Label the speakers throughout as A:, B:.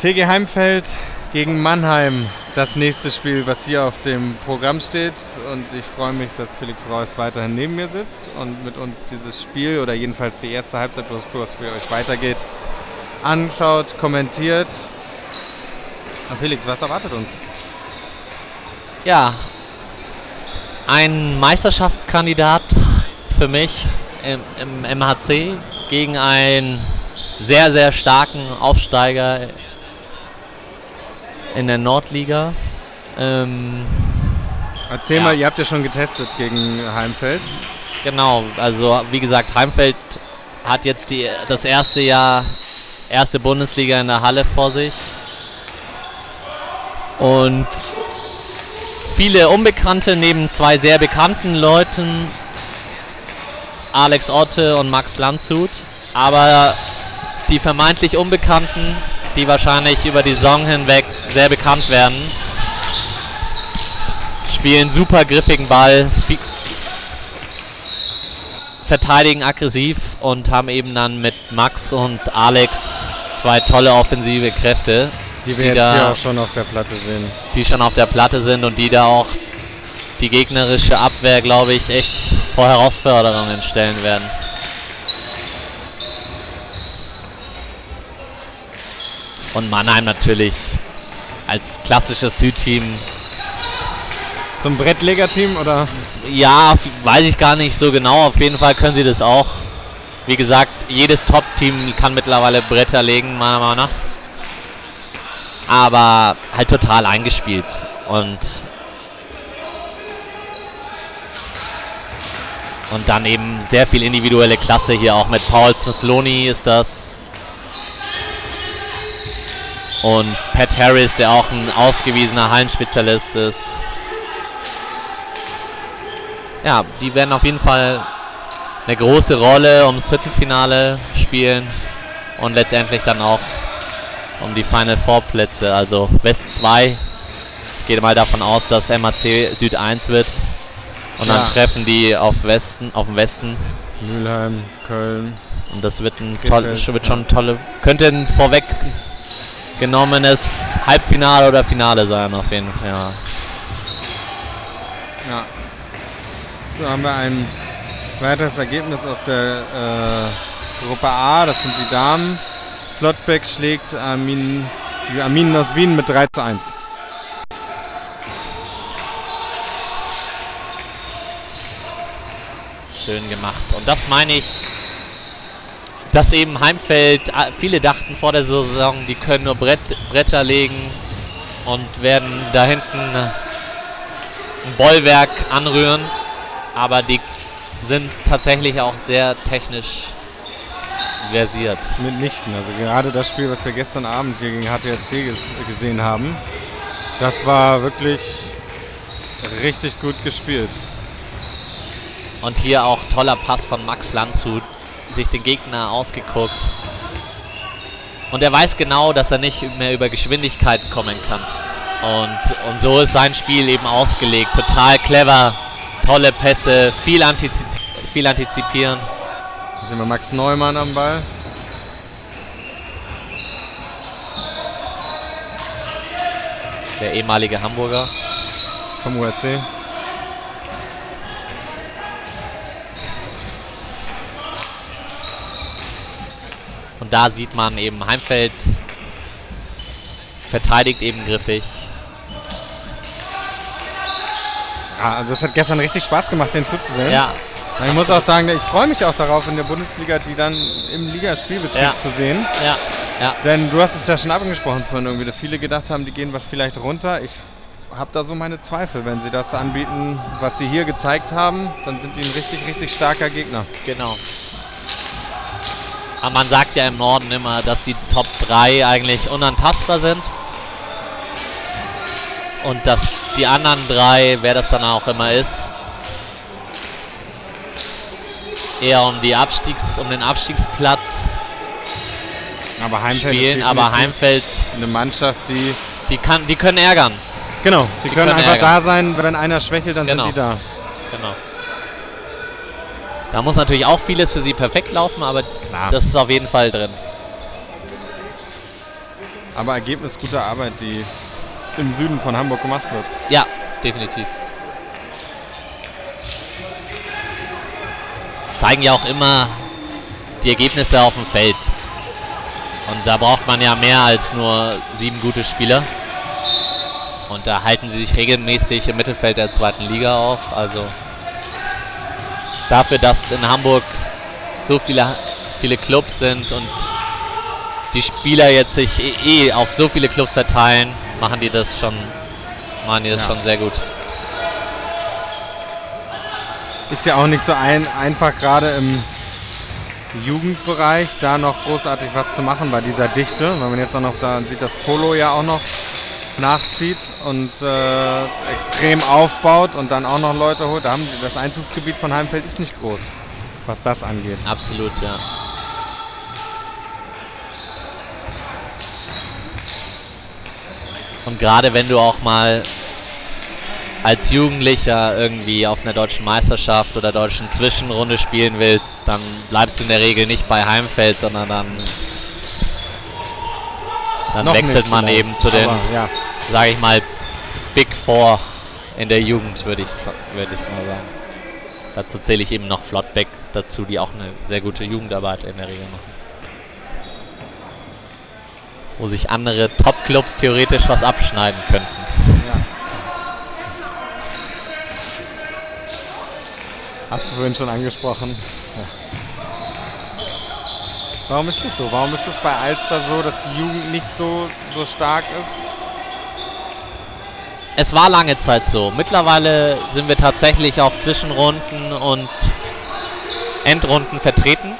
A: TG Heimfeld gegen Mannheim, das nächste Spiel, was hier auf dem Programm steht. Und ich freue mich, dass Felix Reus weiterhin neben mir sitzt und mit uns dieses Spiel oder jedenfalls die erste Halbzeit, bevor es für euch weitergeht, anschaut, kommentiert. Und Felix, was erwartet uns?
B: Ja, ein Meisterschaftskandidat für mich im, im MHC gegen einen sehr, sehr starken Aufsteiger in der Nordliga. Ähm,
A: Erzähl
B: Ja.
A: mal, ihr habt ja schon getestet gegen Heimfeld.
B: genau, also wie gesagt, Heimfeld hat jetzt die, das erste Jahr, erste Bundesliga in der Halle vor sich. Und viele Unbekannte neben zwei sehr bekannten Leuten, Alex Otte und Max Landshut. Aber die vermeintlich Unbekannten, die wahrscheinlich über die Saison hinweg sehr bekannt werden, spielen super griffigen Ball, verteidigen aggressiv und haben eben dann mit Max und Alex zwei tolle offensive Kräfte,
A: Die wir
B: Die
A: jetzt
B: da-
A: hier auch schon auf der Platte sehen.
B: die schon auf der Platte sind und die da auch die gegnerische Abwehr, glaube ich, echt vor Herausforderungen stellen werden. Und Mannheim natürlich als klassisches Südteam
A: So ein Brettleger-Team oder?
B: Ja, weiß ich gar nicht so genau. Auf jeden Fall können sie das auch. Wie gesagt, jedes Top-Team kann mittlerweile Bretter legen, meiner Meinung nach. Aber halt total eingespielt. Und, und dann eben sehr viel individuelle Klasse hier. Auch mit Paul Smisloni ist das. Und Pat Harris, der auch ein ausgewiesener Hallenspezialist ist ja, die werden auf jeden Fall eine große Rolle ums Viertelfinale spielen und letztendlich dann auch um die Final Four Plätze, also West 2. Ich gehe mal davon aus, dass MAC Süd 1 wird und
A: Ja.
B: dann treffen die auf Westen, auf dem Westen
A: Mülheim, Köln.
B: und das wird ein toll, wird schon tolle, könnte ein vorweggenommenes Halbfinale oder Finale sein auf jeden Fall. Ja.
A: Ja. So haben wir ein weiteres Ergebnis aus der äh, Gruppe A. Das sind die Damen. Flottbeck schlägt Armin, die Arminen aus Wien mit 3 zu 1.
B: Schön gemacht. Und das meine ich, dass eben Heimfeld, ah, viele dachten vor der Saison, die können nur Brett, Bretter legen und werden da hinten ein Bollwerk anrühren. Aber die sind tatsächlich auch sehr technisch versiert.
A: Mitnichten. Also gerade das Spiel, was wir gestern Abend hier gegen HTRC ges gesehen haben, das war wirklich richtig gut gespielt.
B: Und hier auch toller Pass von Max Landshut, sich den Gegner ausgeguckt. Und er weiß genau, dass er nicht mehr über Geschwindigkeit kommen kann. Und, und so ist sein Spiel eben ausgelegt. Total clever, tolle Pässe, viel, antizi viel antizipieren.
A: Hier sehen wir Max Neumann am Ball.
B: Der ehemalige Hamburger.
A: vom URC.
B: Und da sieht man eben Heimfeld verteidigt eben griffig.
A: Ja, also es hat gestern richtig Spaß gemacht, den zuzusehen.
B: Ja,
A: Ich muss auch sagen, ich freue mich auch darauf, in der Bundesliga die dann im Ligaspielbetrieb
B: Ja.
A: zu sehen.
B: ja, ja.
A: Denn du hast es ja schon angesprochen vorhin irgendwie, dass viele gedacht haben, die gehen was vielleicht runter. Ich habe da so meine Zweifel. Wenn sie das anbieten, was sie hier gezeigt haben, dann sind die ein richtig, richtig starker Gegner.
B: Genau. Aber man sagt ja im Norden immer, dass die Top 3 eigentlich unantastbar sind. Und dass die anderen drei, wer das dann auch immer ist, eher um, die Abstiegs-, um den Abstiegsplatz
A: Aber Heimfeld
B: spielen. Aber Heimfeld,
A: eine Mannschaft, die
B: die, kann, die können ärgern.
A: genau, die,
B: Die
A: können,
B: können
A: einfach
B: ärgern.
A: da sein, wenn einer schwächelt, dann
B: Genau.
A: sind die da.
B: Genau. Da muss natürlich auch vieles für sie perfekt laufen, aber
A: Klar.
B: das ist auf jeden Fall drin.
A: aber ergebnisgute Arbeit, die im Süden von Hamburg gemacht wird.
B: Ja, definitiv. Zeigen ja auch immer die Ergebnisse auf dem Feld. Und da braucht man ja mehr als nur sieben gute Spieler. Und da halten sie sich regelmäßig im Mittelfeld der zweiten Liga auf. Also dafür, dass in Hamburg so viele, viele Clubs sind und die Spieler jetzt sich eh, eh auf so viele Clubs verteilen, machen die das schon, machen die das ja. schon sehr gut.
A: Ist ja auch nicht so ein, einfach gerade im Jugendbereich da noch großartig was zu machen bei dieser Dichte. Wenn man jetzt auch noch da sieht, dass Polo ja auch noch nachzieht und äh, extrem aufbaut und dann auch noch Leute holt. Da haben das Einzugsgebiet von Heimfeld ist nicht groß, was das angeht.
B: Absolut, ja. Und gerade wenn du auch mal als Jugendlicher irgendwie auf einer deutschen Meisterschaft oder deutschen Zwischenrunde spielen willst, dann bleibst du in der Regel nicht bei Heimfeld, sondern dann, dann wechselt man eben zu den, ja. Sage ich mal, Big Four in der Jugend, würde ich, würd ich mal sagen. Dazu zähle ich eben noch Flottbeck dazu, die auch eine sehr gute Jugendarbeit in der Regel machen. Wo sich andere Top-Clubs theoretisch was abschneiden könnten.
A: Hast du vorhin schon angesprochen. Ja. Warum ist das so? Warum ist es bei Alster so, dass die Jugend nicht so, so stark ist?
B: Es war lange Zeit so. Mittlerweile sind wir tatsächlich auf Zwischenrunden und Endrunden vertreten.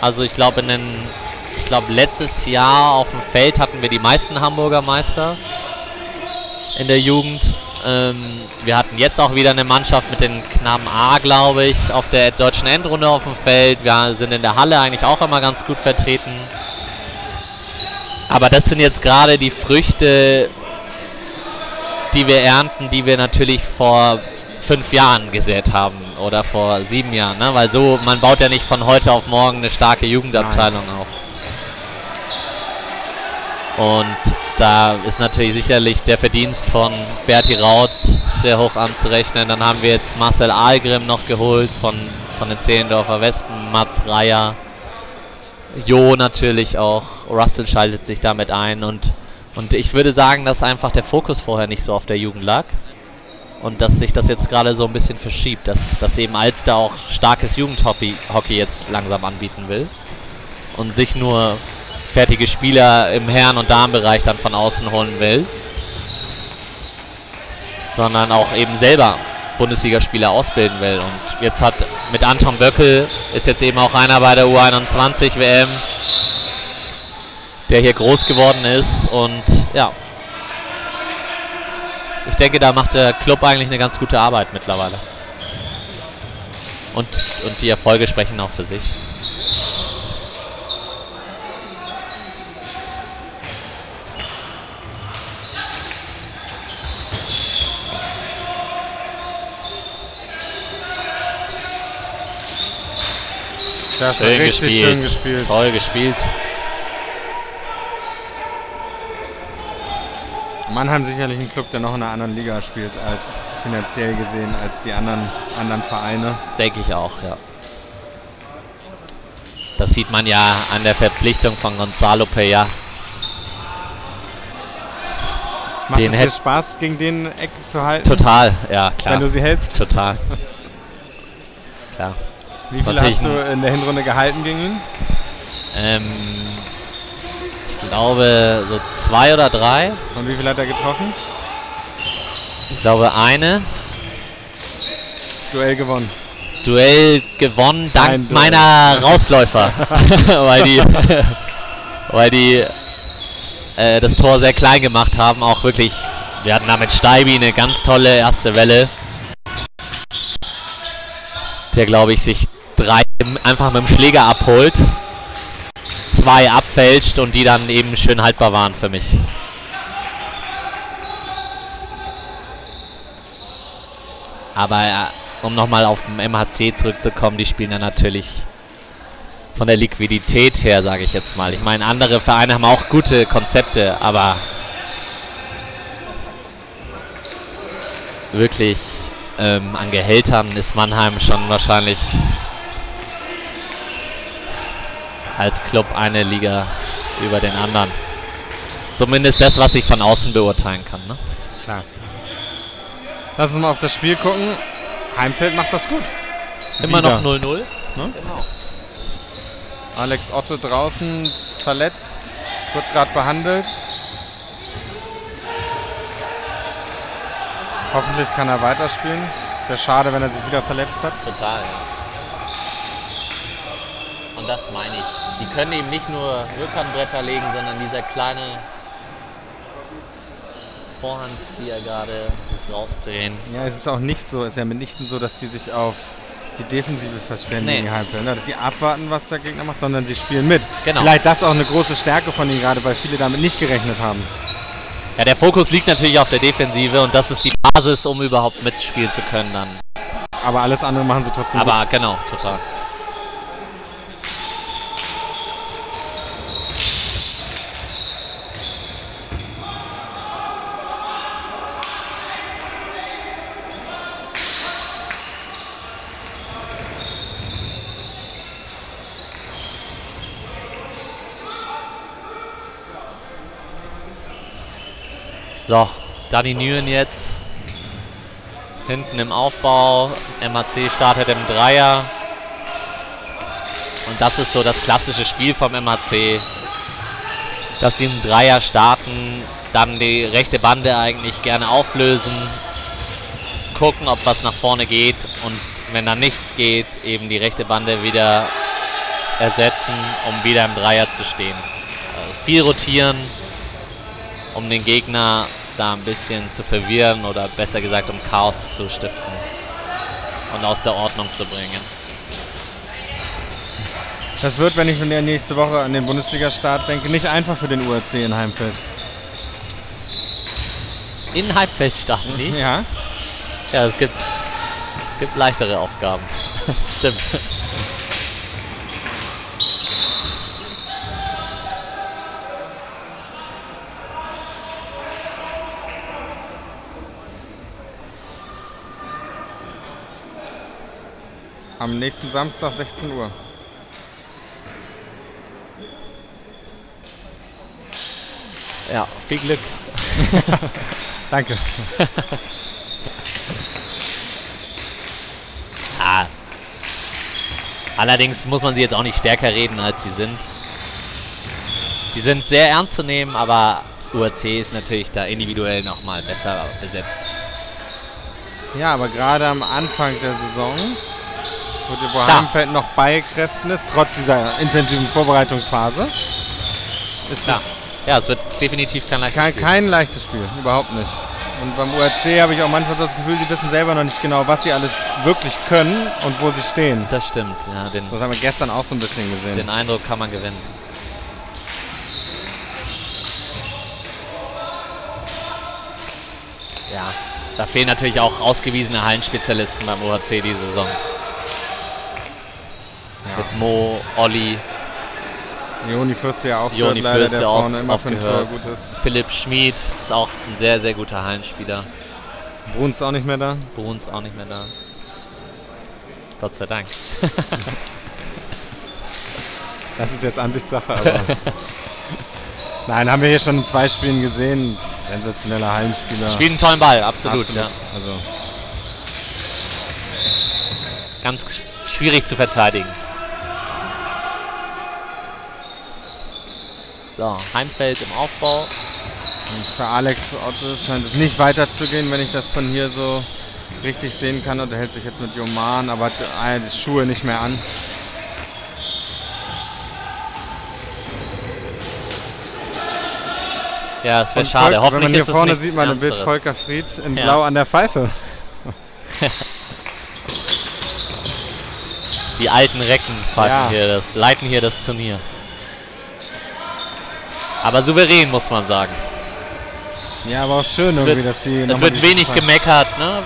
B: Also ich glaube, in den, ich glaube letztes Jahr auf dem Feld hatten wir die meisten Hamburger Meister in der Jugend. Ähm, wir hatten jetzt auch wieder eine Mannschaft mit den Knaben A, glaube ich, auf der deutschen Endrunde auf dem Feld. Wir sind in der Halle eigentlich auch immer ganz gut vertreten. Aber das sind jetzt gerade die Früchte, die wir ernten, die wir natürlich vor fünf Jahren gesät haben oder vor sieben Jahren. Ne? Weil so, man baut ja nicht von heute auf morgen eine starke Jugendabteilung Nein. auf. Und da ist natürlich sicherlich der Verdienst von Berti Raut sehr hoch anzurechnen. Dann haben wir jetzt Marcel Ahlgrim noch geholt von, von den Zehlendorfer Wespen, Mats Reier, Jo natürlich auch, Russell schaltet sich damit ein und, und ich würde sagen, dass einfach der Fokus vorher nicht so auf der Jugend lag und dass sich das jetzt gerade so ein bisschen verschiebt, dass, dass eben Alster auch starkes Jugendhockey Hockey jetzt langsam anbieten will und sich nur fertige Spieler im Herren- und Damenbereich dann von außen holen will. Sondern auch eben selber Bundesligaspieler ausbilden will. Und jetzt hat mit Anton Böckel ist jetzt eben auch einer bei der U21 WM, der hier groß geworden ist. Und ja, ich denke, da macht der Club eigentlich eine ganz gute Arbeit mittlerweile. Und, und die Erfolge sprechen auch für sich.
A: Das schön gespielt. schön gespielt.
B: Toll gespielt.
A: Mannheim sicherlich ein Club, der noch in einer anderen Liga spielt, als finanziell gesehen, als die anderen, anderen Vereine.
B: Denke ich auch, ja. Das sieht man ja an der Verpflichtung von Gonzalo Peya.
A: Macht den es dir Spaß, gegen den Ecken zu halten?
B: Total, ja, klar.
A: Wenn du sie hältst?
B: Total. klar.
A: Wie viel hast du in der Hinrunde gehalten gegen ihn?
B: Ähm, glaube so zwei oder drei.
A: Und wie viel hat er getroffen?
B: Ich glaube eine.
A: Duell gewonnen.
B: Duell gewonnen dank meiner Rausläufer. weil die, weil die äh, das Tor sehr klein gemacht haben. Auch wirklich, wir hatten da mit Steibi eine ganz tolle erste Welle. Der, glaube ich, sich drei einfach mit dem Schläger abholt, zwei abfälscht und die dann eben schön haltbar waren für mich. Aber äh, um nochmal auf dem MHC zurückzukommen, die spielen dann natürlich von der Liquidität her, sage ich jetzt mal. Ich meine, andere Vereine haben auch gute Konzepte, aber wirklich ähm, an Gehältern ist Mannheim schon wahrscheinlich als Club eine Liga über den anderen. Zumindest das, was ich von außen beurteilen kann. Ne?
A: Klar. Lass uns mal auf das Spiel gucken. Heimfeld macht das gut.
B: Immer
A: Wieder.
B: noch 0-0.
A: Ne?
B: Genau.
A: Alex Otto draußen verletzt, wird gerade behandelt. Hoffentlich kann er weiterspielen. Wäre schade, wenn er sich wieder verletzt hat.
B: Total, ja. Und das meine ich. Die können eben nicht nur Rückhandbretter legen, sondern dieser kleine Vorhandzieher gerade, das Rausdrehen.
A: Ja, es ist auch nicht so, es ist ja mitnichten so, dass die sich auf die Defensive verständigen
B: Nee.
A: Heimfeld, ne? dass sie abwarten, was der Gegner macht, sondern sie spielen mit.
B: Genau.
A: Vielleicht das auch eine große Stärke von ihnen gerade, weil viele damit nicht gerechnet haben.
B: Ja, der Fokus liegt natürlich auf der Defensive und das ist die Basis, um überhaupt mitspielen zu können dann.
A: Aber alles andere machen sie trotzdem
B: Aber genau, total. So, Danny Nguyen jetzt. Hinten im Aufbau. MAC startet im Dreier. Und das ist so das klassische Spiel vom MAC. Dass sie im Dreier starten, dann die rechte Bande eigentlich gerne auflösen, gucken, ob was nach vorne geht und wenn dann nichts geht, eben die rechte Bande wieder ersetzen, um wieder im Dreier zu stehen. Äh, viel rotieren, um den Gegner da ein bisschen zu verwirren oder besser gesagt um Chaos zu stiften und aus der Ordnung zu bringen.
A: Das wird, wenn ich nächste Woche an den Bundesliga-Start denke, nicht einfach für den URC in Heimfeld.
B: In Halbfeld starten die?
A: Ja.
B: Ja, es gibt, es gibt leichtere Aufgaben. Stimmt.
A: Am nächsten Samstag 16 Uhr.
B: Ja, viel Glück.
A: Danke.
B: Ah. Allerdings muss man sie jetzt auch nicht stärker reden, als sie sind. Die sind sehr ernst zu nehmen, aber UAC ist natürlich da individuell nochmal besser besetzt.
A: Ja, aber gerade am Anfang der Saison, wo
B: Klar.
A: Heimfeld noch bei Kräften ist, trotz dieser intensiven Vorbereitungsphase, ist
B: Klar. Ja, es wird definitiv kein leichtes
A: kein,
B: Spiel.
A: kein leichtes Spiel, überhaupt nicht. Und beim URC habe ich auch manchmal das Gefühl, die wissen selber noch nicht genau, was sie alles wirklich können und wo sie stehen.
B: Das stimmt, ja, den,
A: Das haben wir gestern auch so ein bisschen gesehen.
B: den Eindruck kann man gewinnen. Ja, da fehlen natürlich auch ausgewiesene Hallenspezialisten beim OHC diese Saison.
A: Ja.
B: Mo, Olli,
A: Joni Fürste ja aufgehört,
B: Joni
A: leider, der
B: aus,
A: vorne immer für ein Tor gut ist.
B: Philipp Schmid ist auch ein sehr, sehr guter Hallenspieler.
A: Bruns auch nicht mehr da.
B: Bruns auch nicht mehr da. Gott sei Dank.
A: Das ist jetzt Ansichtssache, aber. Nein, haben wir hier schon in zwei Spielen gesehen. Sensationeller Hallenspieler.
B: Spielt einen tollen Ball, absolut.
A: Absolut.
B: Ja.
A: Also,
B: Ganz schwierig zu verteidigen. So, Heimfeld im Aufbau.
A: und für Alex Otto scheint es nicht weiterzugehen, wenn ich das von hier so richtig sehen kann. Und er hält sich jetzt mit Joman, aber hat äh, die Schuhe nicht mehr an.
B: Ja, es wäre schade.
A: Volk-
B: Hoffentlich
A: Wenn man hier
B: ist
A: vorne sieht man im Bild. Volker Fried in
B: Ja.
A: Blau an der Pfeife.
B: Die alten Recken pfeifen
A: Ja.
B: hier das, leiten hier das Turnier. Aber souverän, muss man sagen.
A: Ja, aber auch schön
B: Es
A: irgendwie,
B: wird-
A: dass sie.
B: Es wird wenig
A: Schuhe-
B: gemeckert ne,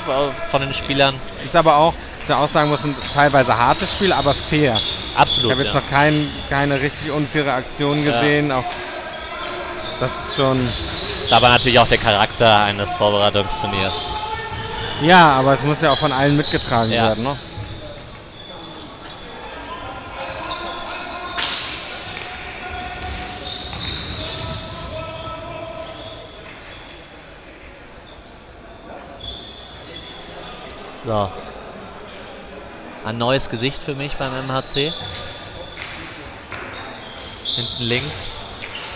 B: von den Spielern.
A: Ist aber auch, dass er auch sagen muss, ein teilweise hartes Spiel, aber fair.
B: Absolut.
A: Ich habe jetzt
B: ja.
A: noch kein, keine richtig unfaire Aktion gesehen. Auch das ist schon.
B: Ist aber natürlich auch der Charakter eines Vorbereitungsturniers.
A: Ja, aber es muss ja auch von allen mitgetragen
B: Ja.
A: werden. Ne?
B: So. Ein neues Gesicht für mich beim MHC. Hinten links.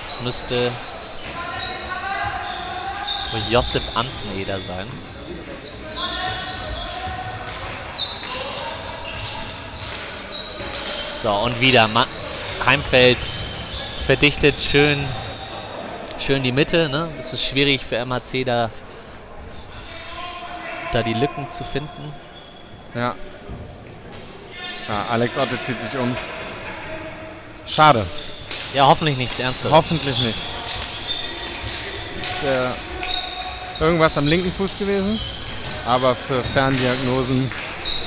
B: Das müsste Josip Anzeneder sein. So, und wieder Ma Heimfeld verdichtet schön, schön die Mitte. Ne? Es ist schwierig für MHC da, da die Lücken zu finden.
A: Ja. ja. Alex Otte zieht sich um. Schade.
B: Ja, hoffentlich nichts Ernstes.
A: Hoffentlich nicht. Ist, äh, irgendwas am linken Fuß gewesen. Aber für Ferndiagnosen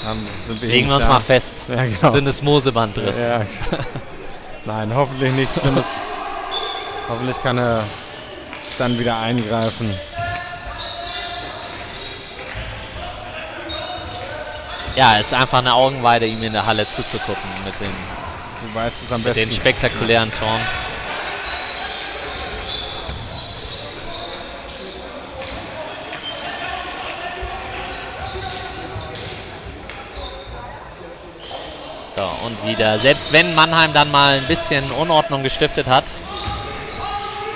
A: haben, sind wir
B: Legen wir uns
A: da.
B: mal fest.
A: Ja, genau.
B: Syndesmosebandriss.
A: Ja. Nein, hoffentlich nichts Schlimmes. hoffentlich kann er dann wieder eingreifen.
B: Ja, es ist einfach eine Augenweide, ihm in der Halle zuzugucken mit den,
A: Du weißt es am
B: mit
A: besten.
B: den spektakulären Toren. So, und wieder. Selbst wenn Mannheim dann mal ein bisschen Unordnung gestiftet hat,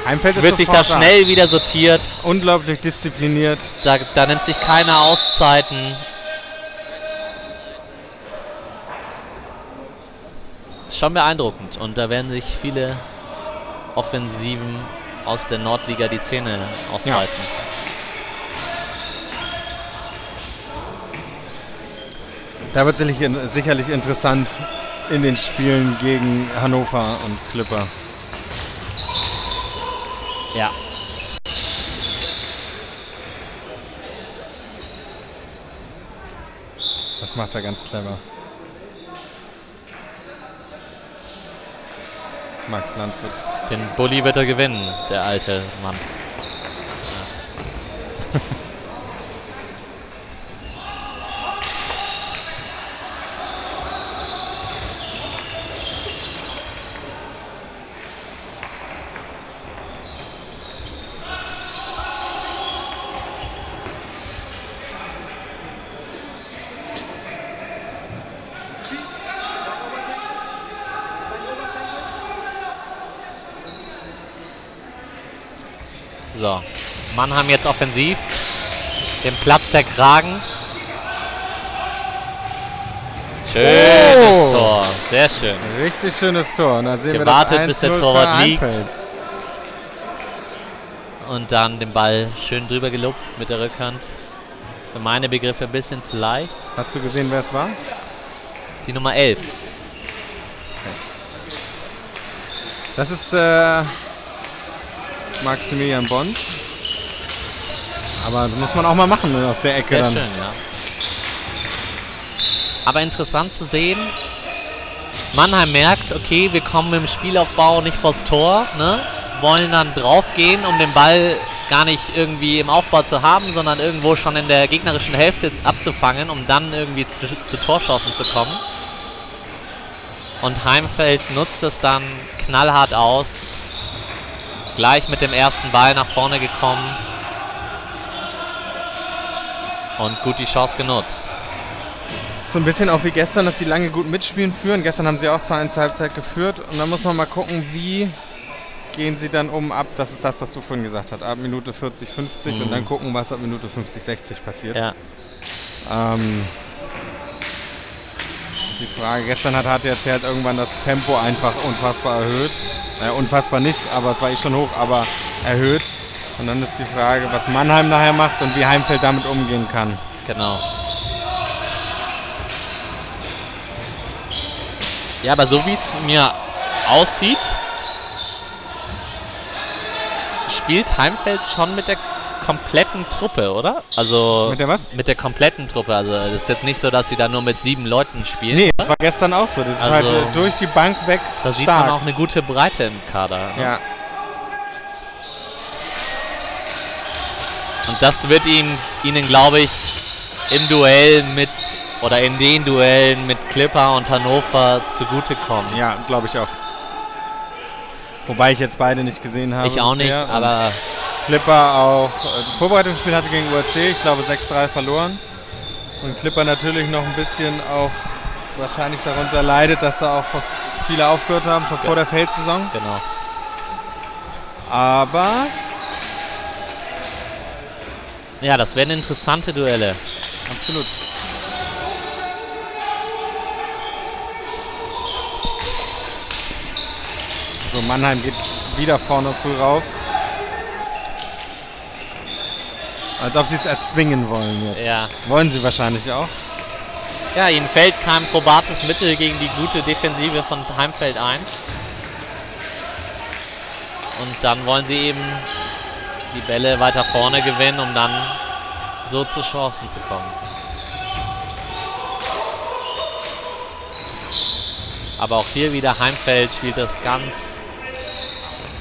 A: Heimfeld
B: wird sich da schnell wieder sortiert.
A: Unglaublich diszipliniert.
B: Da, da nimmt sich keiner Auszeiten. Schon beeindruckend. Und da werden sich viele Offensiven aus der Nordliga die Zähne ausbeißen.
A: Da wird sicherlich, sicherlich interessant in den Spielen gegen Hannover und Clipper.
B: Ja.
A: Das macht er ganz clever. Max Landshut.
B: Den Bulli wird er gewinnen, der alte Mann. So. Mannheim jetzt offensiv. Dem Platz der Kragen. Schönes
A: Oh!
B: Tor. Sehr schön.
A: Richtig schönes Tor. Und da sehen
B: Gewartet,
A: wir
B: bis der
A: 1-0 für
B: Torwart liegt. Und dann den Ball schön drüber gelupft mit der Rückhand. Für meine Begriffe ein bisschen zu leicht.
A: Hast du gesehen, wer es war?
B: Die Nummer 11.
A: Das ist äh, Maximilian Bond. Aber das muss man auch mal machen ne, aus der Ecke
B: Sehr
A: dann.
B: schön, ja. Aber interessant zu sehen, Mannheim merkt, okay, wir kommen im Spielaufbau nicht vors Tor, ne? wollen dann draufgehen, um den Ball gar nicht irgendwie im Aufbau zu haben, sondern irgendwo schon in der gegnerischen Hälfte abzufangen, um dann irgendwie zu, zu Torschancen zu kommen. Und Heimfeld nutzt es dann knallhart aus. Gleich mit dem ersten Ball nach vorne gekommen. Und gut die Chance genutzt.
A: So ein bisschen auch wie gestern, dass sie lange gut mitspielen führen. Gestern haben sie auch 2 1 zur Halbzeit geführt. Und dann muss man mal gucken, wie gehen sie dann um ab. Das ist das, was du vorhin gesagt hast. Ab Minute 40, 50 und
B: Mhm.
A: dann gucken, was ab Minute 50, 60 passiert.
B: Ja.
A: Ähm, die Frage, gestern hat HTRC halt irgendwann das Tempo einfach unfassbar erhöht. Äh, unfassbar nicht, aber es war eh schon hoch, aber erhöht. Und dann ist die Frage, was Mannheim nachher macht und wie Heimfeld damit umgehen kann.
B: Genau. Ja, aber so wie es mir aussieht, spielt Heimfeld schon mit der kompletten Truppe, oder? Also
A: Mit der was?
B: mit der kompletten Truppe. Also es ist jetzt nicht so, dass sie da nur mit sieben Leuten spielen.
A: Nee, das war gestern auch so. Das ist
B: Also,
A: halt äh, durch die Bank weg
B: da sieht
A: stark.
B: man auch eine gute Breite im Kader. ne?
A: ja.
B: Und das wird ihm, ihnen, glaube ich, im Duell mit oder in den Duellen mit Clipper und Hannover zugutekommen.
A: ja, glaube ich auch. Wobei ich jetzt beide nicht gesehen habe.
B: ich auch nicht, aber
A: Clipper auch. Äh, Vorbereitungsspiel hatte gegen URC, ich glaube 6-3 verloren. Und Clipper natürlich noch ein bisschen auch wahrscheinlich darunter leidet, dass da auch fast viele aufgehört haben, schon
B: Ja.
A: vor der Feldsaison.
B: genau.
A: Aber
B: Ja, das werden interessante Duelle.
A: absolut. So, Mannheim geht wieder vorne früh rauf. Als ob sie es erzwingen wollen jetzt.
B: Ja.
A: Wollen sie wahrscheinlich auch.
B: Ja, ihnen fällt kein probates Mittel gegen die gute Defensive von Heimfeld ein. Und dann wollen sie eben die Bälle weiter vorne gewinnen, um dann so zu Chancen zu kommen. Aber auch hier wieder Heimfeld spielt das ganz,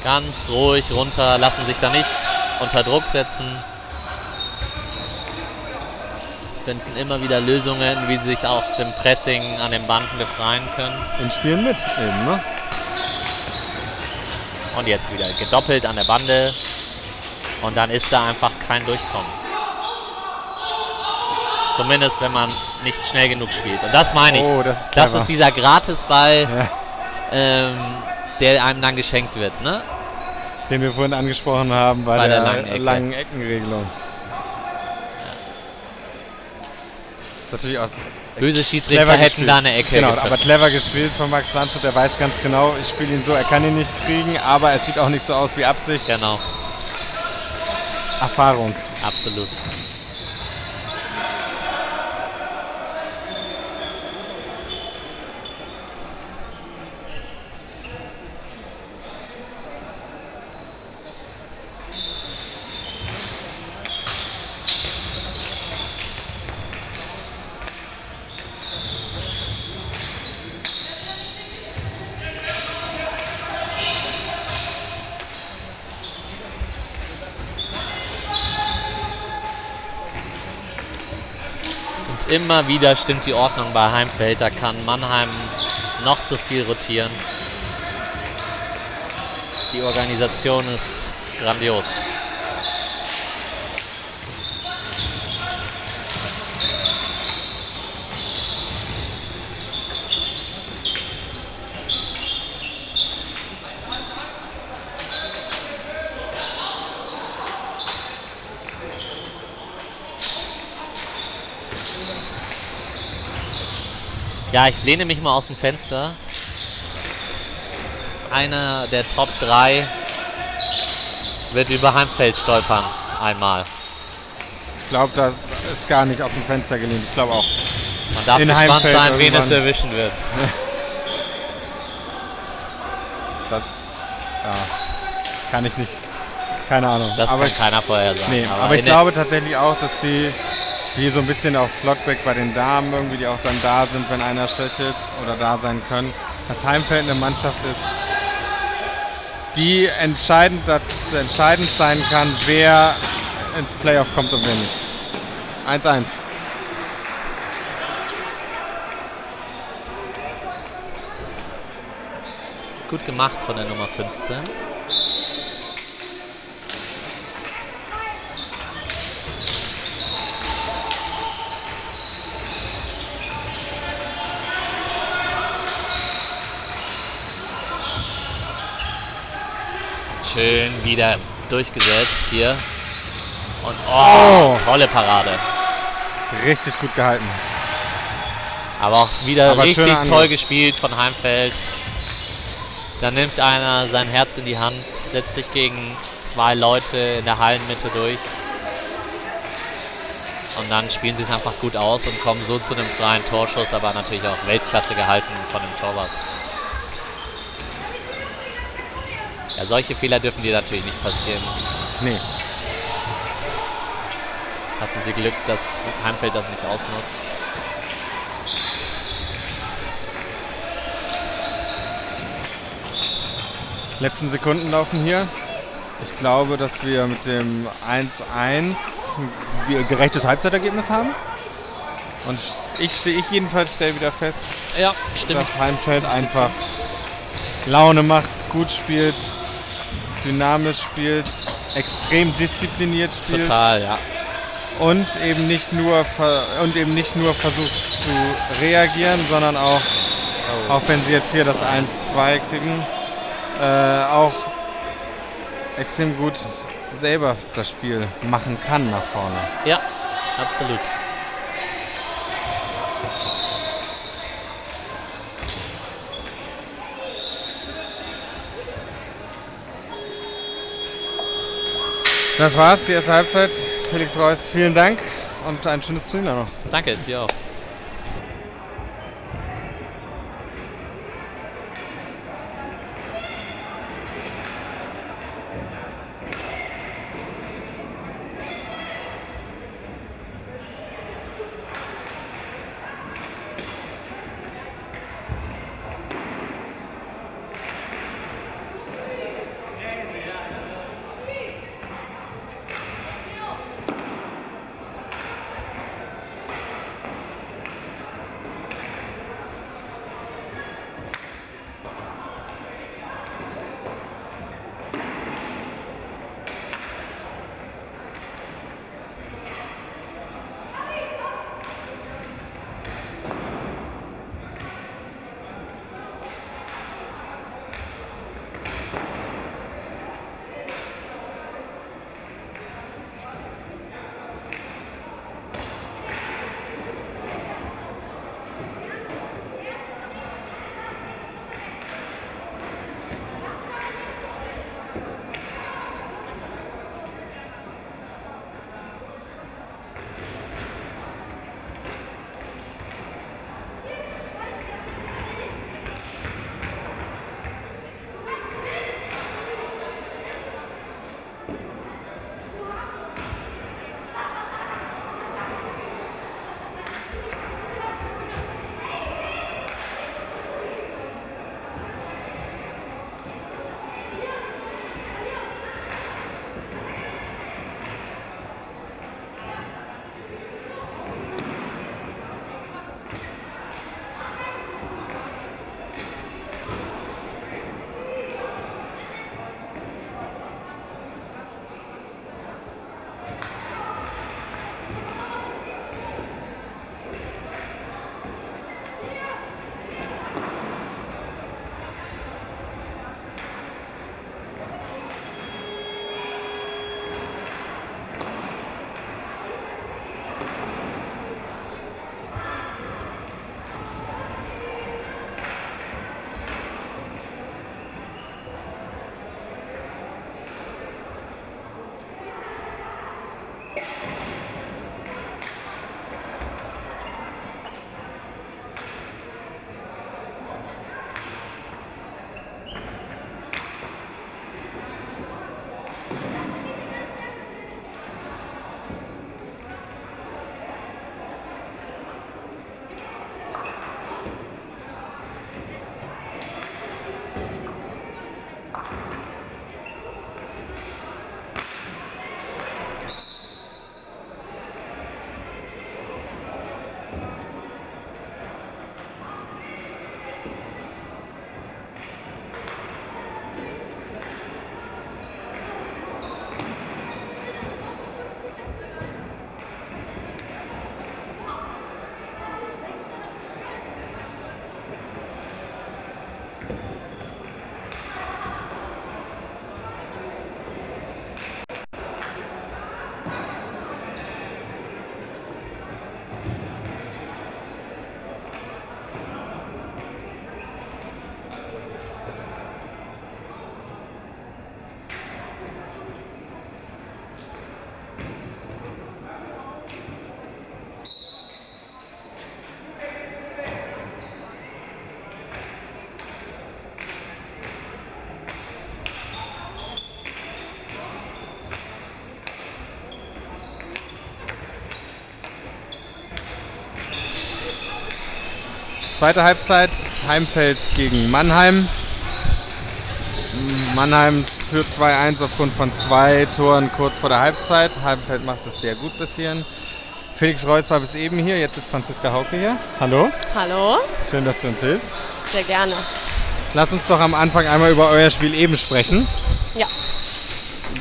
B: ganz ruhig runter, lassen sich da nicht unter Druck setzen. Finden immer wieder Lösungen, wie sie sich aus dem Pressing an den Banden befreien können.
A: Und spielen mit eben, ne?
B: Und jetzt wieder gedoppelt an der Bande. Und dann ist da einfach kein Durchkommen. Zumindest, wenn man es nicht schnell genug spielt. Und das meine ich.
A: Oh, das ist
B: das ist dieser Gratisball,
A: Ja,
B: ähm, der einem dann geschenkt wird. Ne?
A: den wir vorhin angesprochen haben bei,
B: Bei der
A: der,
B: langen Ecke.
A: langen Eckenregelung. ist natürlich auch
B: Böse Schiedsrichter hätten
A: gespielt.
B: da eine Ecke
A: Genau, aber clever gespielt von Max Landshut. Der weiß ganz genau, ich spiele ihn so, er kann ihn nicht kriegen, aber es sieht auch nicht so aus wie Absicht.
B: Genau,
A: Erfahrung.
B: absolut. Immer wieder stimmt die Ordnung bei Heimfeld. Da kann Mannheim noch so viel rotieren. Die Organisation ist grandios. Ja, ich lehne mich mal aus dem Fenster. Einer der Top 3 wird über Heimfeld stolpern. Einmal.
A: Ich glaube, das ist gar nicht aus dem Fenster gelehnt. Ich glaube auch.
B: Man darf
A: In
B: gespannt
A: Heimfeld
B: sein, wen es erwischen wird.
A: Das ja, kann ich nicht. Keine Ahnung.
B: Das
A: aber
B: kann keiner vorher sagen.
A: Nee, aber, ich
B: in der-
A: glaube tatsächlich auch, dass sie wie so ein bisschen auf Flottbeck bei den Damen irgendwie, die auch dann da sind, wenn einer schwächelt oder da sein können, dass Heimfeld eine Mannschaft ist, die entscheidend, dass, entscheidend sein kann, wer ins Playoff kommt und wer nicht. 1-1.
B: Gut gemacht von der Nummer 15. Schön wieder durchgesetzt hier. Und oh,
A: Oh.
B: tolle Parade.
A: Richtig gut gehalten.
B: Aber auch wieder
A: Aber
B: richtig toll gespielt von Heimfeld. Da nimmt einer sein Herz in die Hand, setzt sich gegen zwei Leute in der Hallenmitte durch. Und dann spielen sie es einfach gut aus und kommen so zu einem freien Torschuss, aber natürlich auch Weltklasse gehalten von dem Torwart. Ja, solche Fehler dürfen dir natürlich nicht passieren.
A: Nee.
B: hatten sie Glück, dass Heimfeld das nicht ausnutzt.
A: Letzten Sekunden laufen hier. Ich glaube, dass wir mit dem 1-1 ein gerechtes Halbzeitergebnis haben. Und ich, ich jedenfalls stelle wieder fest,
B: ja,
A: dass Heimfeld einfach Laune macht, gut spielt, dynamisch spielt, extrem diszipliniert spielt.
B: Total, ja.
A: Und eben nicht nur und eben nicht nur versucht zu reagieren, sondern auch, oh. auch wenn sie jetzt hier das 1-2 kriegen, äh, auch extrem gut selber das Spiel machen kann nach vorne.
B: Ja, absolut.
A: Das war's, die erste Halbzeit. Felix Reus, vielen Dank und ein schönes Turnier noch.
B: Danke, dir auch.
A: Zweite Halbzeit, Heimfeld gegen Mannheim. Mannheim führt 2-1 aufgrund von zwei Toren kurz vor der Halbzeit. Heimfeld macht es sehr gut bis hierhin. Felix Reuss war bis eben hier, jetzt ist Franziska Hauke hier. Hallo.
C: Hallo.
A: Schön, dass du uns hilfst.
C: Sehr gerne.
A: Lass uns doch am Anfang einmal über euer Spiel eben sprechen.
C: Ja.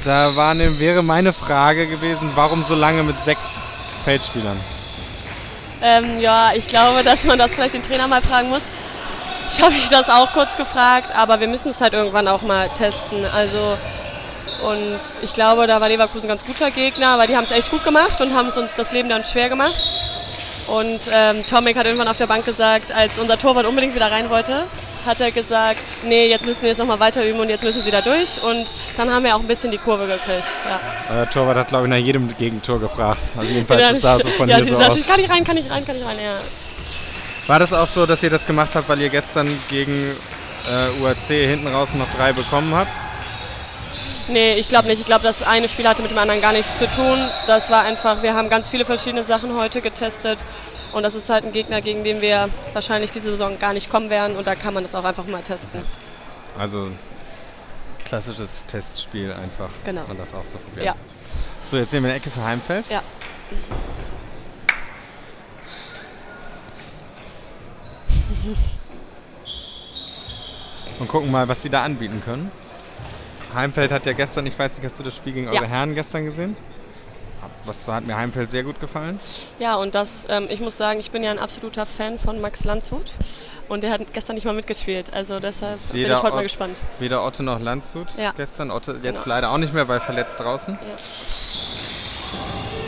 A: Da war ne, wäre meine Frage gewesen, warum so lange mit sechs Feldspielern?
C: Ähm, ja, ich glaube, dass man das vielleicht den Trainer mal fragen muss. Ich habe mich das auch kurz gefragt, aber wir müssen es halt irgendwann auch mal testen. Also und ich glaube, da war Leverkusen ein ganz guter Gegner, weil die haben es echt gut gemacht und haben uns das Leben dann schwer gemacht. Und ähm, Tomek hat irgendwann auf der Bank gesagt, als unser Torwart unbedingt wieder rein wollte, hat er gesagt, nee, jetzt müssen wir jetzt nochmal weiter üben und jetzt müssen sie da durch. Und dann haben wir auch ein bisschen die Kurve gekriegt. Ja.
A: Der Torwart hat, glaube ich, nach jedem Gegentor gefragt. Also jedenfalls ja, ist da so von ja, hier so aus.
C: Kann ich rein, kann ich rein, kann ich rein, ja.
A: War das auch so, dass ihr das gemacht habt, weil ihr gestern gegen äh, UAC hinten raus noch drei bekommen habt?
C: Nee, ich glaube nicht. Ich glaube, das eine Spiel hatte mit dem anderen gar nichts zu tun. Das war einfach, wir haben ganz viele verschiedene Sachen heute getestet. Und das ist halt ein Gegner, gegen den wir wahrscheinlich diese Saison gar nicht kommen werden. Und da kann man das auch einfach mal testen.
A: Also klassisches Testspiel einfach,
C: genau.
A: um das auszuprobieren.
C: Ja.
A: So, jetzt sehen wir eine Ecke für Heimfeld.
C: Ja.
A: Und gucken mal, was sie da anbieten können. Heimfeld hat ja gestern, ich weiß nicht, hast du das Spiel gegen eure ja. Herren gestern gesehen? Was hat mir Heimfeld sehr gut gefallen?
C: Ja, und das, ähm, ich muss sagen, ich bin ja ein absoluter Fan von Max Landshut und der hat gestern nicht mal mitgespielt. Also deshalb weder bin ich heute Ott, mal gespannt.
A: Weder Otto noch Landshut
C: ja.
A: gestern. Otto jetzt genau. leider auch nicht mehr, weil verletzt draußen.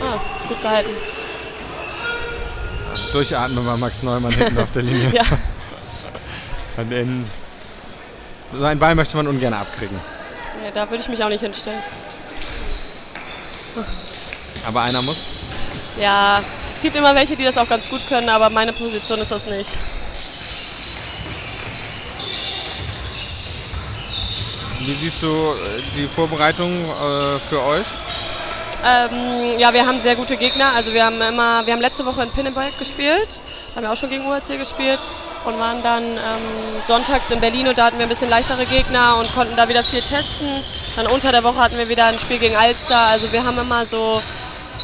C: Ja. Ah, gut gehalten.
A: Durchatmen war Max Neumann hinten auf der Linie.
C: ja.
A: Und in, so einen Ball möchte man ungern abkriegen.
C: Nee, da würde ich mich auch nicht hinstellen.
A: Aber einer muss?
C: Ja, es gibt immer welche, die das auch ganz gut können, aber meine Position ist das nicht.
A: Wie siehst du äh, die Vorbereitung äh, für euch?
C: Ähm, ja, wir haben sehr gute Gegner. Also wir haben immer, wir haben letzte Woche in Pinneberg gespielt, haben wir auch schon gegen UAC gespielt und waren dann ähm, sonntags in Berlin und da hatten wir ein bisschen leichtere Gegner und konnten da wieder viel testen. Dann unter der Woche hatten wir wieder ein Spiel gegen Alster. Also wir haben immer so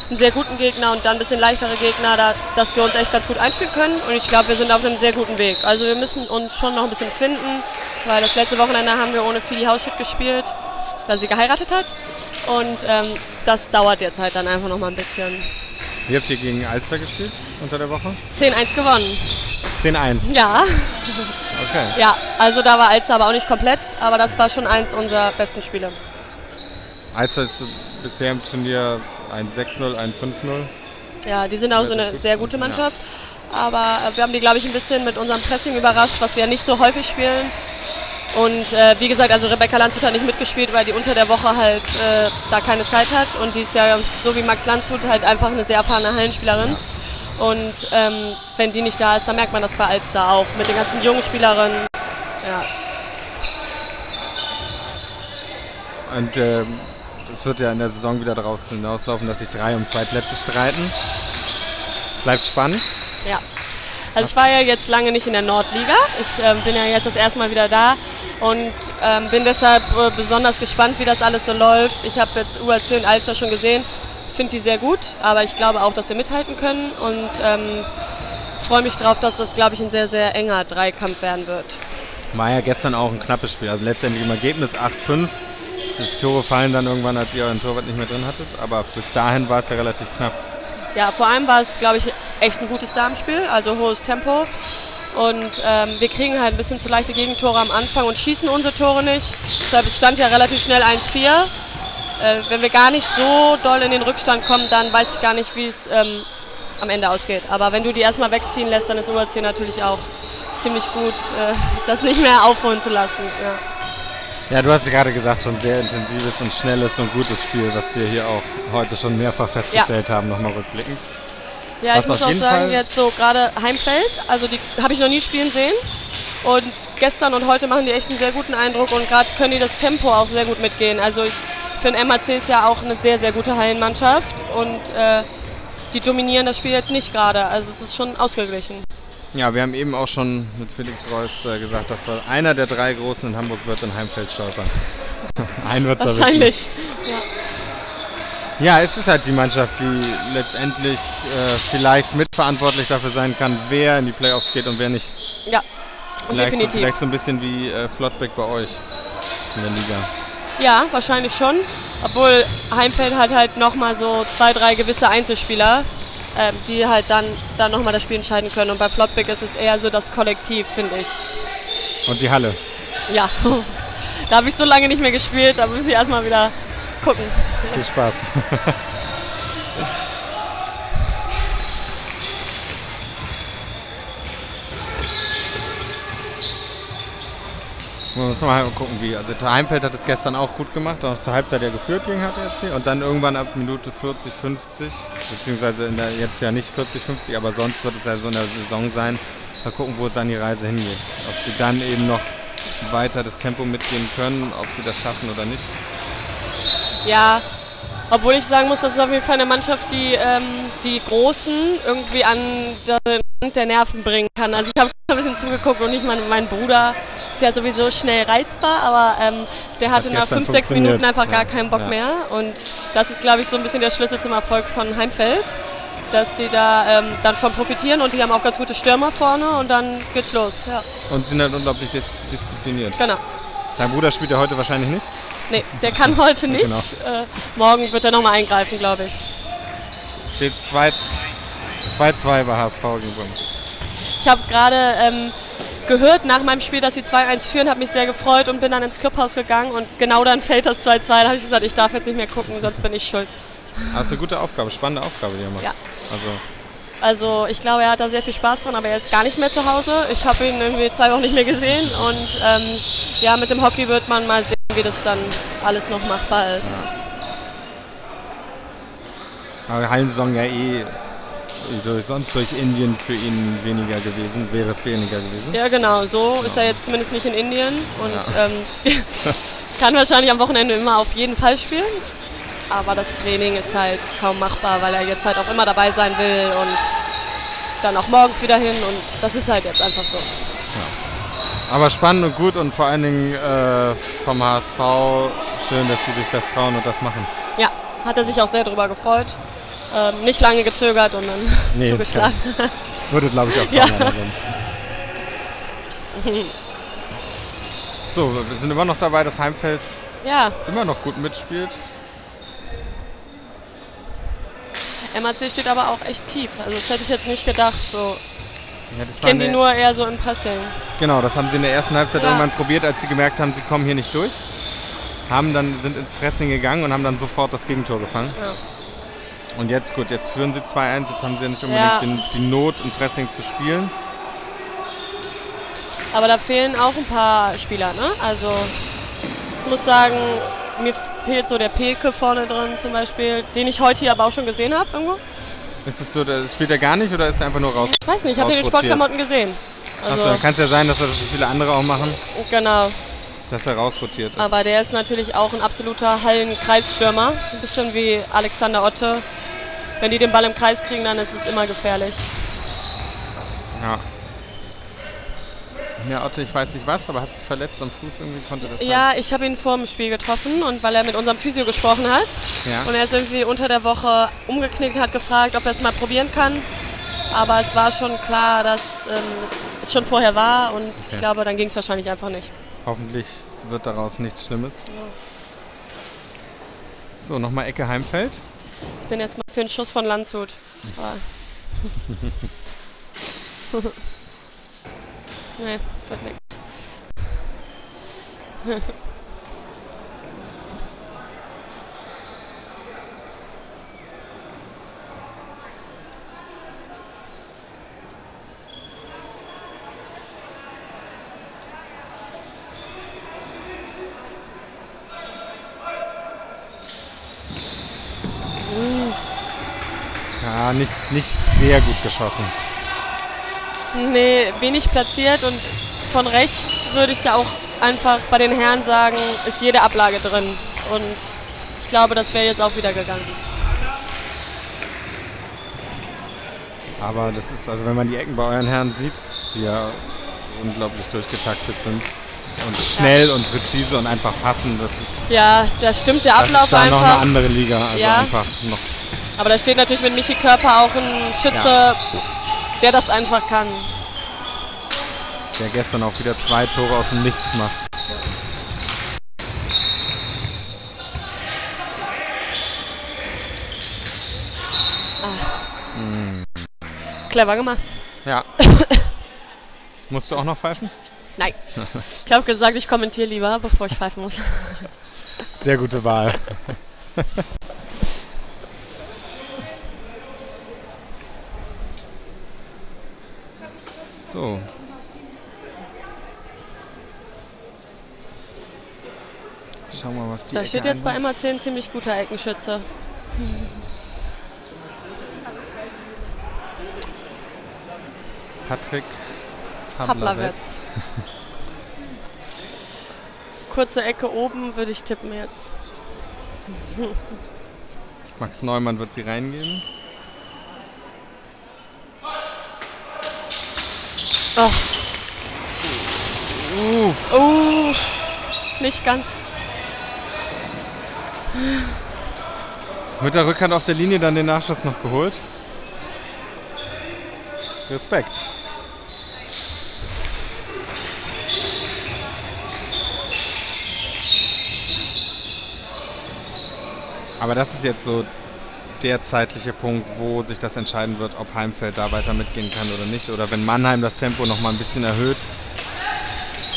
C: einen sehr guten Gegner und dann ein bisschen leichtere Gegner, da, dass wir uns echt ganz gut einspielen können. Und ich glaube, wir sind auf einem sehr guten Weg. Also wir müssen uns schon noch ein bisschen finden, weil das letzte Wochenende haben wir ohne Fili Hausschütt gespielt, weil sie geheiratet hat. Und ähm, das dauert jetzt halt dann einfach noch mal ein bisschen.
A: Wie habt ihr gegen Alster gespielt unter der Woche?
C: 10-1 gewonnen.
A: 10-1?
C: Ja.
A: Okay.
C: Ja, also da war Alster aber auch nicht komplett, aber das war schon eins unserer besten Spiele.
A: Alster ist bisher im Turnier ein 6-0, ein 5-0.
C: Ja, die sind auch so eine sehr gute Mannschaft. Ja. Aber wir haben die, glaube ich, ein bisschen mit unserem Pressing überrascht, was wir nicht so häufig spielen. Und äh, wie gesagt, also Rebecca Landshut hat nicht mitgespielt, weil die unter der Woche halt äh, da keine Zeit hat. Und die ist ja, so wie Max Landshut, halt einfach eine sehr erfahrene Hallenspielerin. Ja. Und ähm, wenn die nicht da ist, dann merkt man das bei Alster auch. Mit den ganzen jungen Spielerinnen. Ja.
A: Und ähm, es wird ja in der Saison wieder daraus hinauslaufen, dass sich drei um zwei Plätze streiten. Bleibt spannend.
C: Ja. Also ich war ja jetzt lange nicht in der Nordliga. Ich ähm, bin ja jetzt das erste Mal wieder da und ähm, bin deshalb äh, besonders gespannt, wie das alles so läuft. Ich habe jetzt UAC und Alster schon gesehen, finde die sehr gut, aber ich glaube auch, dass wir mithalten können und ähm, freue mich darauf, dass das, glaube ich, ein sehr, sehr enger Dreikampf werden wird.
A: War ja gestern auch ein knappes Spiel, also letztendlich im Ergebnis 8-5. Die Tore fallen dann irgendwann, als ihr euren Torwart nicht mehr drin hattet, aber bis dahin war es ja relativ knapp.
C: Ja, vor allem war es, glaube ich, echt ein gutes Darmspiel, also hohes Tempo. Und ähm, wir kriegen halt ein bisschen zu leichte Gegentore am Anfang und schießen unsere Tore nicht. Deshalb stand ja relativ schnell 1-4. Äh, wenn wir gar nicht so doll in den Rückstand kommen, dann weiß ich gar nicht, wie es ähm, am Ende ausgeht. Aber wenn du die erstmal wegziehen lässt, dann ist UAC natürlich auch ziemlich gut, äh, das nicht mehr aufholen zu lassen. Ja.
A: Ja, du hast ja gerade gesagt, schon sehr intensives und schnelles und gutes Spiel, was wir hier auch heute schon mehrfach festgestellt ja. haben, nochmal rückblickend.
C: Ja, was ich muss auch sagen, Fall jetzt so gerade Heimfeld, also die habe ich noch nie spielen sehen. Und gestern und heute machen die echt einen sehr guten Eindruck und gerade können die das Tempo auch sehr gut mitgehen. Also ich finde, MAC ist ja auch eine sehr, sehr gute Hallenmannschaft und äh, die dominieren das Spiel jetzt nicht gerade. Also es ist schon ausgeglichen.
A: Ja, wir haben eben auch schon mit Felix Reus äh, gesagt, dass einer der drei Großen in Hamburg wird in Heimfeld stolpern. Ein wird
C: Wahrscheinlich.
A: Ja. Ja, es ist halt die Mannschaft, die letztendlich äh, vielleicht mitverantwortlich dafür sein kann, wer in die Playoffs geht und wer nicht.
C: Ja, und
A: Vielleicht so,
C: definitiv.
A: vielleicht so ein bisschen wie äh, Flottbeck bei euch in der Liga.
C: Ja, wahrscheinlich schon. Obwohl Heimfeld hat halt nochmal so zwei, drei gewisse Einzelspieler, ähm, die halt dann, dann nochmal das Spiel entscheiden können. Und bei Flottbeck ist es eher so das Kollektiv, finde ich.
A: Und die Halle.
C: Ja, da habe ich so lange nicht mehr gespielt, da muss ich erstmal wieder gucken.
A: Viel Spaß. Muss mal gucken, wie. Also der Heimfeld hat es gestern auch gut gemacht, auch zur Halbzeit ja geführt gegen HTRC und dann irgendwann ab Minute 40, 50, beziehungsweise in der, jetzt ja nicht 40, 50, aber sonst wird es ja so in der Saison sein. Mal gucken, wo es dann die Reise hingeht. Ob sie dann eben noch weiter das Tempo mitgehen können, ob sie das schaffen oder nicht.
C: Ja, obwohl ich sagen muss, das ist auf jeden Fall eine Mannschaft, die ähm, die Großen irgendwie an den Rand der Nerven bringen kann. Also ich habe ein bisschen zugeguckt und ich meine, mein Bruder ist ja sowieso schnell reizbar, aber ähm, der hatte nach
A: gestern
C: 5, 6
A: funktioniert.
C: Minuten einfach gar
A: Ja,
C: keinen Bock
A: ja.
C: mehr. Und das ist, glaube ich, so ein bisschen der Schlüssel zum Erfolg von Heimfeld, dass die da ähm, dann von profitieren und die haben auch ganz gute Stürmer vorne und dann geht's los. Ja,
A: Und sind halt unglaublich dis diszipliniert.
C: genau.
A: Dein Bruder spielt ja heute wahrscheinlich nicht.
C: Nee, der kann heute nicht.
A: Genau.
C: Äh, morgen wird er nochmal eingreifen, glaube ich.
A: Steht 2 2-2 bei HSV gegen Bremen.
C: Ich habe gerade ähm, gehört nach meinem Spiel, dass sie 2-1 führen, habe mich sehr gefreut und bin dann ins Clubhaus gegangen und genau dann fällt das 2-2. Da habe ich gesagt, ich darf jetzt nicht mehr gucken, sonst bin ich schuld.
A: Das ist eine gute Aufgabe, spannende Aufgabe, die er macht.
C: Ja.
A: Also,
C: Also ich glaube, er hat da sehr viel Spaß dran, aber er ist gar nicht mehr zu Hause. Ich habe ihn irgendwie zwei Wochen nicht mehr gesehen und ähm, ja, mit dem Hockey wird man mal sehen, wie das dann alles noch machbar ist.
A: aber Hallensaison ja eh durch, sonst durch Indien für ihn weniger gewesen, wäre es weniger gewesen.
C: Ja, genau, so ist er jetzt zumindest nicht in Indien und
A: Ja.
C: ähm, kann wahrscheinlich am Wochenende immer auf jeden Fall spielen. Aber das Training ist halt kaum machbar, weil er jetzt halt auch immer dabei sein will und dann auch morgens wieder hin und das ist halt jetzt einfach so.
A: Aber spannend und gut und vor allen Dingen äh, vom HSV schön, dass sie sich das trauen und das machen.
C: Ja, hat er sich auch sehr darüber gefreut. Ähm, nicht lange gezögert und dann
A: Nee,
C: zugeschlagen.
A: Würde, glaube ich, auch
C: Ja.
A: So, wir sind immer noch dabei, dass Heimfeld
C: Ja,
A: immer noch gut mitspielt.
C: MAC steht aber auch echt tief. Also das hätte ich jetzt nicht gedacht. So.
A: Ja,
C: Ich kenne die
A: eine-
C: nur eher so im Pressing.
A: Genau, das haben sie in der ersten Halbzeit
C: Ja.
A: irgendwann probiert, als sie gemerkt haben, sie kommen hier nicht durch. Haben dann, sind ins Pressing gegangen und haben dann sofort das Gegentor gefangen.
C: Ja.
A: Und jetzt, gut, jetzt führen sie 2-1, jetzt haben sie nicht unbedingt
C: Ja.
A: den, die Not, im Pressing zu spielen.
C: Aber da fehlen auch ein paar Spieler, ne? Also ich muss sagen, mir fehlt so der Peke vorne drin zum Beispiel, den ich heute hier aber auch schon gesehen habe irgendwo.
A: Ist es so, das spielt er gar nicht oder ist er einfach nur raus?
C: Ich weiß nicht, ich habe den in. Sportklamotten gesehen.
A: Achso,
C: Also,
A: dann kann es ja sein, dass das viele andere auch machen,
C: genau.
A: dass er rausrotiert ist.
C: Aber der ist natürlich auch ein absoluter Hallenkreisstürmer. Ein bisschen wie Alexander Otte. Wenn die den Ball im Kreis kriegen, dann ist es immer gefährlich.
A: ja. Ja, Otte, ich weiß nicht was, aber hat sich verletzt am Fuß irgendwie, konnte das
C: Ja, ich habe ihn vor dem Spiel getroffen und weil er mit unserem Physio gesprochen hat
A: Ja.
C: und er ist irgendwie unter der Woche umgeknickt und hat gefragt, ob er es mal probieren kann. Aber es war schon klar, dass ähm, es schon vorher war und ich glaube, dann ging es wahrscheinlich einfach nicht.
A: Hoffentlich wird daraus nichts Schlimmes. So, nochmal Ecke Heimfeld.
C: Ich bin jetzt mal für einen Schuss von Landshut. Nee, wird nicht,
A: nicht sehr gut geschossen.
C: Nee, wenig platziert und von rechts würde ich ja auch einfach bei den Herren sagen, ist jede Ablage drin. Und ich glaube, das wäre jetzt auch wieder gegangen.
A: Aber das ist, also wenn man die Ecken bei euren Herren sieht, die ja unglaublich durchgetaktet sind und schnell und präzise und einfach passen, das ist,
C: Ja, da stimmt der
A: das
C: Ablauf
A: ist da noch eine
C: einfach.
A: andere Liga. Also
C: Ja.
A: einfach noch
C: Aber da steht natürlich mit Michi Körper auch ein Schütze, der das einfach kann.
A: der gestern auch wieder zwei Tore aus dem Nichts macht.
C: Clever gemacht.
A: Ja. Musst du auch noch pfeifen?
C: Nein. Ich habe gesagt, ich kommentiere lieber, bevor ich pfeifen muss.
A: Sehr gute Wahl. so. Schauen wir mal, was die
C: Da
A: Ecke
C: steht jetzt bei
A: einbringt.
C: MAC ein ziemlich guter Eckenschütze.
A: Patrick. Hablerwitz.
C: Kurze Ecke oben würde ich tippen jetzt.
A: Max Neumann wird sie reingeben.
C: Oh,
A: Uh,
C: oh nicht ganz.
A: mit der Rückhand auf der Linie dann den Nachschuss noch geholt. Respekt. Aber das ist jetzt so der zeitliche Punkt, wo sich das entscheiden wird, ob Heimfeld da weiter mitgehen kann oder nicht. Oder wenn Mannheim das Tempo noch mal ein bisschen erhöht,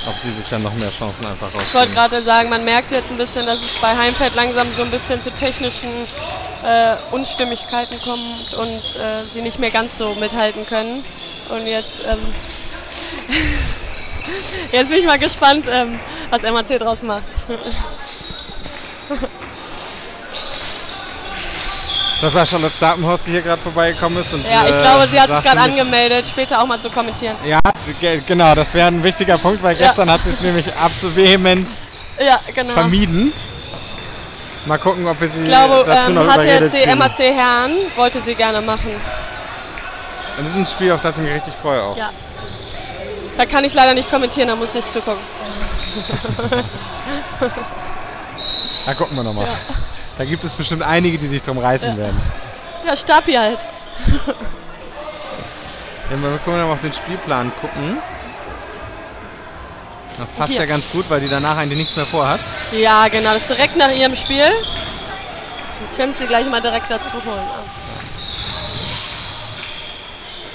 A: ob sie sich dann noch mehr Chancen einfach
C: Ich wollte
A: rausnehmen.
C: gerade sagen, man merkt jetzt ein bisschen, dass es bei Heimfeld langsam so ein bisschen zu technischen äh, Unstimmigkeiten kommt und äh, sie nicht mehr ganz so mithalten können. Und jetzt, ähm, jetzt bin ich mal gespannt, ähm, was MAC draus macht.
A: Das war Charlotte Stapenhorst, die hier gerade vorbeigekommen ist. Und,
C: Ja, ich
A: äh,
C: glaube, sie hat sich gerade angemeldet, später auch mal zu kommentieren.
A: Ja, ge- genau, das wäre ein wichtiger Punkt, weil
C: Ja.
A: gestern hat sie es nämlich absolut vehement
C: Ja, genau.
A: vermieden. Mal gucken, ob wir sie
C: Ich glaube,
A: dazu noch
C: ähm,
A: kriegen.
C: MAC Herren wollte sie gerne machen.
A: Das ist ein Spiel, auf das ich mich richtig freue auch.
C: Ja. Da kann ich leider nicht kommentieren, da muss ich zugucken.
A: Da gucken wir nochmal. Da gibt es bestimmt einige, die sich drum reißen werden.
C: Ja, Stapi halt.
A: Ja, wir können ja mal auf den Spielplan gucken. Das passt
C: Hier.
A: ja ganz gut, weil die danach eigentlich nichts mehr vorhat.
C: Ja, genau, das ist direkt nach ihrem Spiel. Könnt sie gleich mal direkt dazu holen.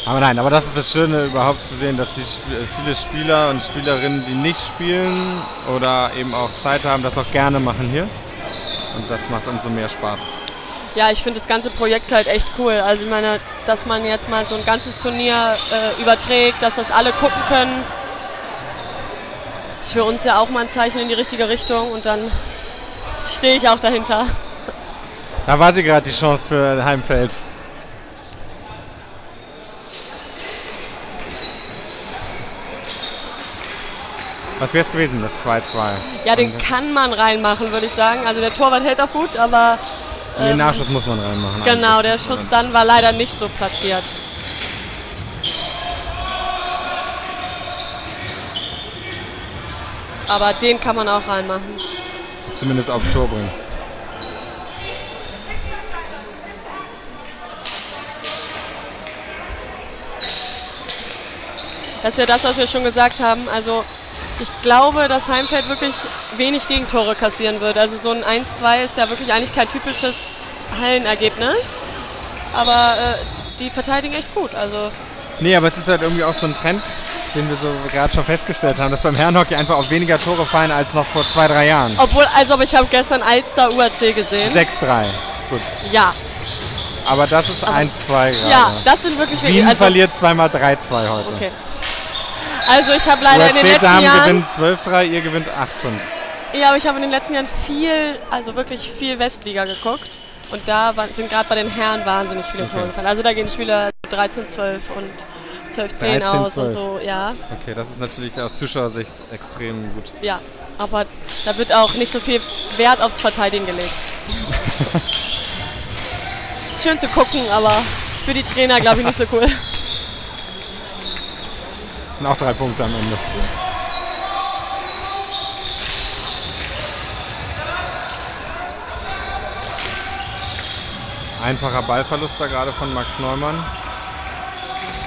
A: Aber nein, aber das ist das Schöne überhaupt zu sehen, dass die Sp äh, viele Spieler und Spielerinnen, die nicht spielen oder eben auch Zeit haben, das auch gerne machen hier. Und das macht umso mehr Spaß.
C: Ja, ich finde das ganze Projekt halt echt cool. Also ich meine, dass man jetzt mal so ein ganzes Turnier äh, überträgt, dass das alle gucken können, ist für uns ja auch mal ein Zeichen in die richtige Richtung und dann stehe ich auch dahinter.
A: Da war sie gerade die Chance für Heimfeld. Was wäre es gewesen, das 2-2?
C: Ja, den
A: Und
C: kann man reinmachen, würde ich sagen. Also der Torwart hält auch gut, aber
A: Den
C: ähm,
A: Nachschuss muss man reinmachen.
C: genau, der Schuss dann war leider nicht so platziert. Aber den kann man auch reinmachen.
A: Zumindest aufs Tor bringen.
C: Das wäre das, was wir schon gesagt haben. Also ich glaube, dass Heimfeld wirklich wenig Gegentore kassieren wird. Also so ein 1-2 ist ja wirklich eigentlich kein typisches Hallenergebnis. Aber äh, die verteidigen echt gut. Also
A: Nee, aber es ist halt irgendwie auch so ein Trend, den wir so gerade schon festgestellt haben, dass beim Herrenhockey einfach auf weniger Tore fallen als noch vor zwei, drei Jahren.
C: Obwohl, also aber ich habe gestern Alster UAC gesehen.
A: 6-3. Gut.
C: Ja,
A: Aber das ist
C: Aber
A: 1-2 gerade.
C: ja, das sind wirklich
A: Wien
C: also,
A: verliert zweimal 3-2 heute.
C: Okay. Also ich habe leider in den letzten
A: Damen
C: Jahren,
A: gewinnt 12-3, ihr gewinnt 8-5.
C: ja, aber ich habe in den letzten Jahren viel, also wirklich viel Westliga geguckt und da sind gerade bei den Herren wahnsinnig viele
A: Okay.
C: Tore gefallen. Also da gehen Spieler 13-12 und 12-10 aus
A: 13-12.
C: und so, ja,
A: Okay, das ist natürlich aus Zuschauersicht extrem gut.
C: ja. Aber da wird auch nicht so viel Wert aufs Verteidigen gelegt. Schön zu gucken, aber für die Trainer, glaube ich, nicht so cool.
A: Sind auch drei Punkte am Ende. Einfacher Ballverlust da gerade von Max Neumann.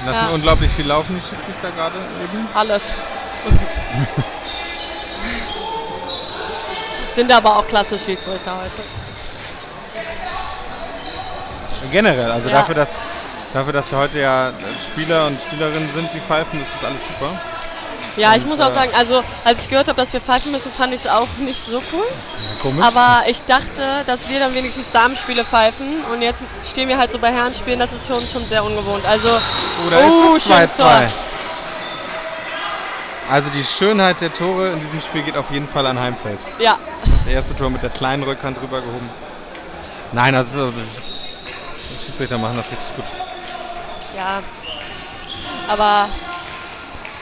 A: Lassen
C: Ja.
A: unglaublich viel laufen, die Schiedsrichter gerade eben.
C: Alles. Sind aber auch klasse Schiedsrichter heute.
A: Generell, also
C: Ja.
A: dafür, dass, dafür, dass wir heute ja Spieler und Spielerinnen sind, die pfeifen, das ist alles super.
C: Ja, ich
A: Und,
C: muss auch
A: äh,
C: sagen, also als ich gehört habe, dass wir pfeifen müssen, fand ich es auch nicht so cool.
A: Komisch.
C: Aber ich dachte, dass wir dann wenigstens Damenspiele pfeifen und jetzt stehen wir halt so bei Herrenspielen, das ist für uns schon sehr ungewohnt. Also, Oh, schönes
A: 2-2?
C: Tor.
A: Also die Schönheit der Tore in diesem Spiel geht auf jeden Fall an Heimfeld.
C: ja,
A: Das erste Tor mit der kleinen Rückhand rübergehoben. Nein, also die Schiedsrichter machen das richtig gut.
C: Ja. Aber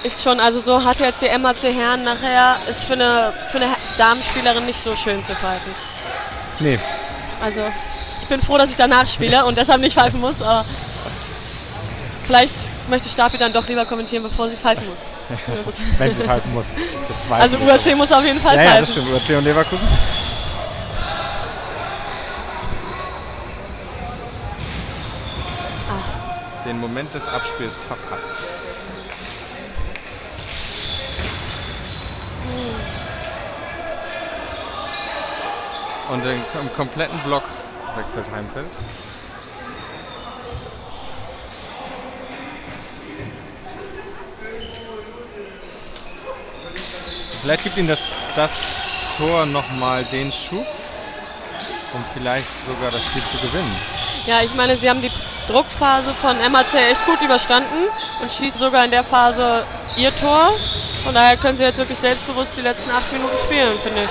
C: ist schon, also so HTC, MHC Herren nachher ist für eine, für eine Damenspielerin nicht so schön zu pfeifen.
A: Nee,
C: Also, ich bin froh, dass ich danach spiele und deshalb nicht pfeifen muss, aber vielleicht möchte Stapi dann doch lieber kommentieren, bevor sie pfeifen muss.
A: wenn sie pfeifen muss.
C: Also. UAC muss auf jeden Fall
A: Ja, ja, das
C: pfeifen.
A: stimmt. UAC und Leverkusen. Den Moment des Abspiels verpasst. Und den, im kompletten Block wechselt Heimfeld. Vielleicht gibt ihm das, das Tor nochmal den Schub, um vielleicht sogar das Spiel zu gewinnen.
C: Ja, ich meine, sie haben die Druckphase von MAC echt gut überstanden und schießen sogar in der Phase ihr Tor. Von daher können sie jetzt wirklich selbstbewusst die letzten acht Minuten spielen, finde ich.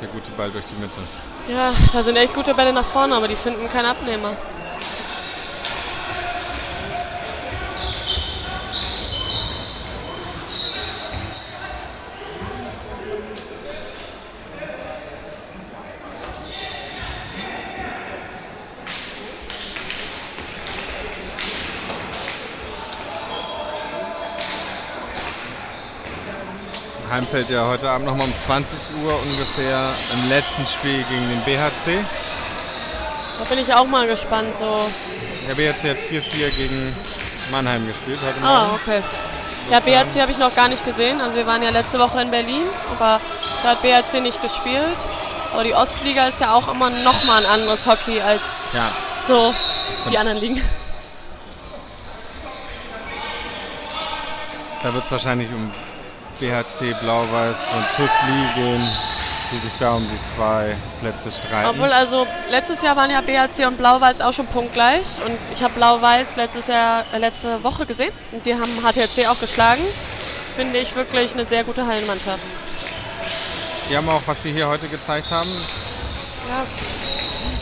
A: Der gute Ball durch die Mitte.
C: Ja, da sind echt gute Bälle nach vorne, aber die finden keinen Abnehmer.
A: Heimfeld ja heute Abend nochmal um 20 Uhr ungefähr im letzten Spiel gegen den BHC.
C: Da bin ich auch mal gespannt. So.
A: Der BHC hat 4-4 gegen Mannheim gespielt heute
C: Ah,
A: Morgen.
C: okay. Ja, BHC habe ich noch gar nicht gesehen. Also wir waren ja letzte Woche in Berlin, aber da hat BHC nicht gespielt. Aber die Ostliga ist ja auch immer noch mal ein anderes Hockey als
A: Ja,
C: so
A: stimmt.
C: die anderen Ligen.
A: da wird es wahrscheinlich um BHC, Blau-Weiß und TuS gehen, die sich da um die zwei Plätze streiten.
C: Obwohl, also letztes Jahr waren ja BHC und Blau-Weiß auch schon punktgleich. Und ich habe Blau-Weiß letztes Jahr, äh, letzte Woche gesehen. Und die haben HTC auch geschlagen. Finde ich wirklich eine sehr gute Hallenmannschaft.
A: Die haben auch, was sie hier heute gezeigt haben,
C: Ja.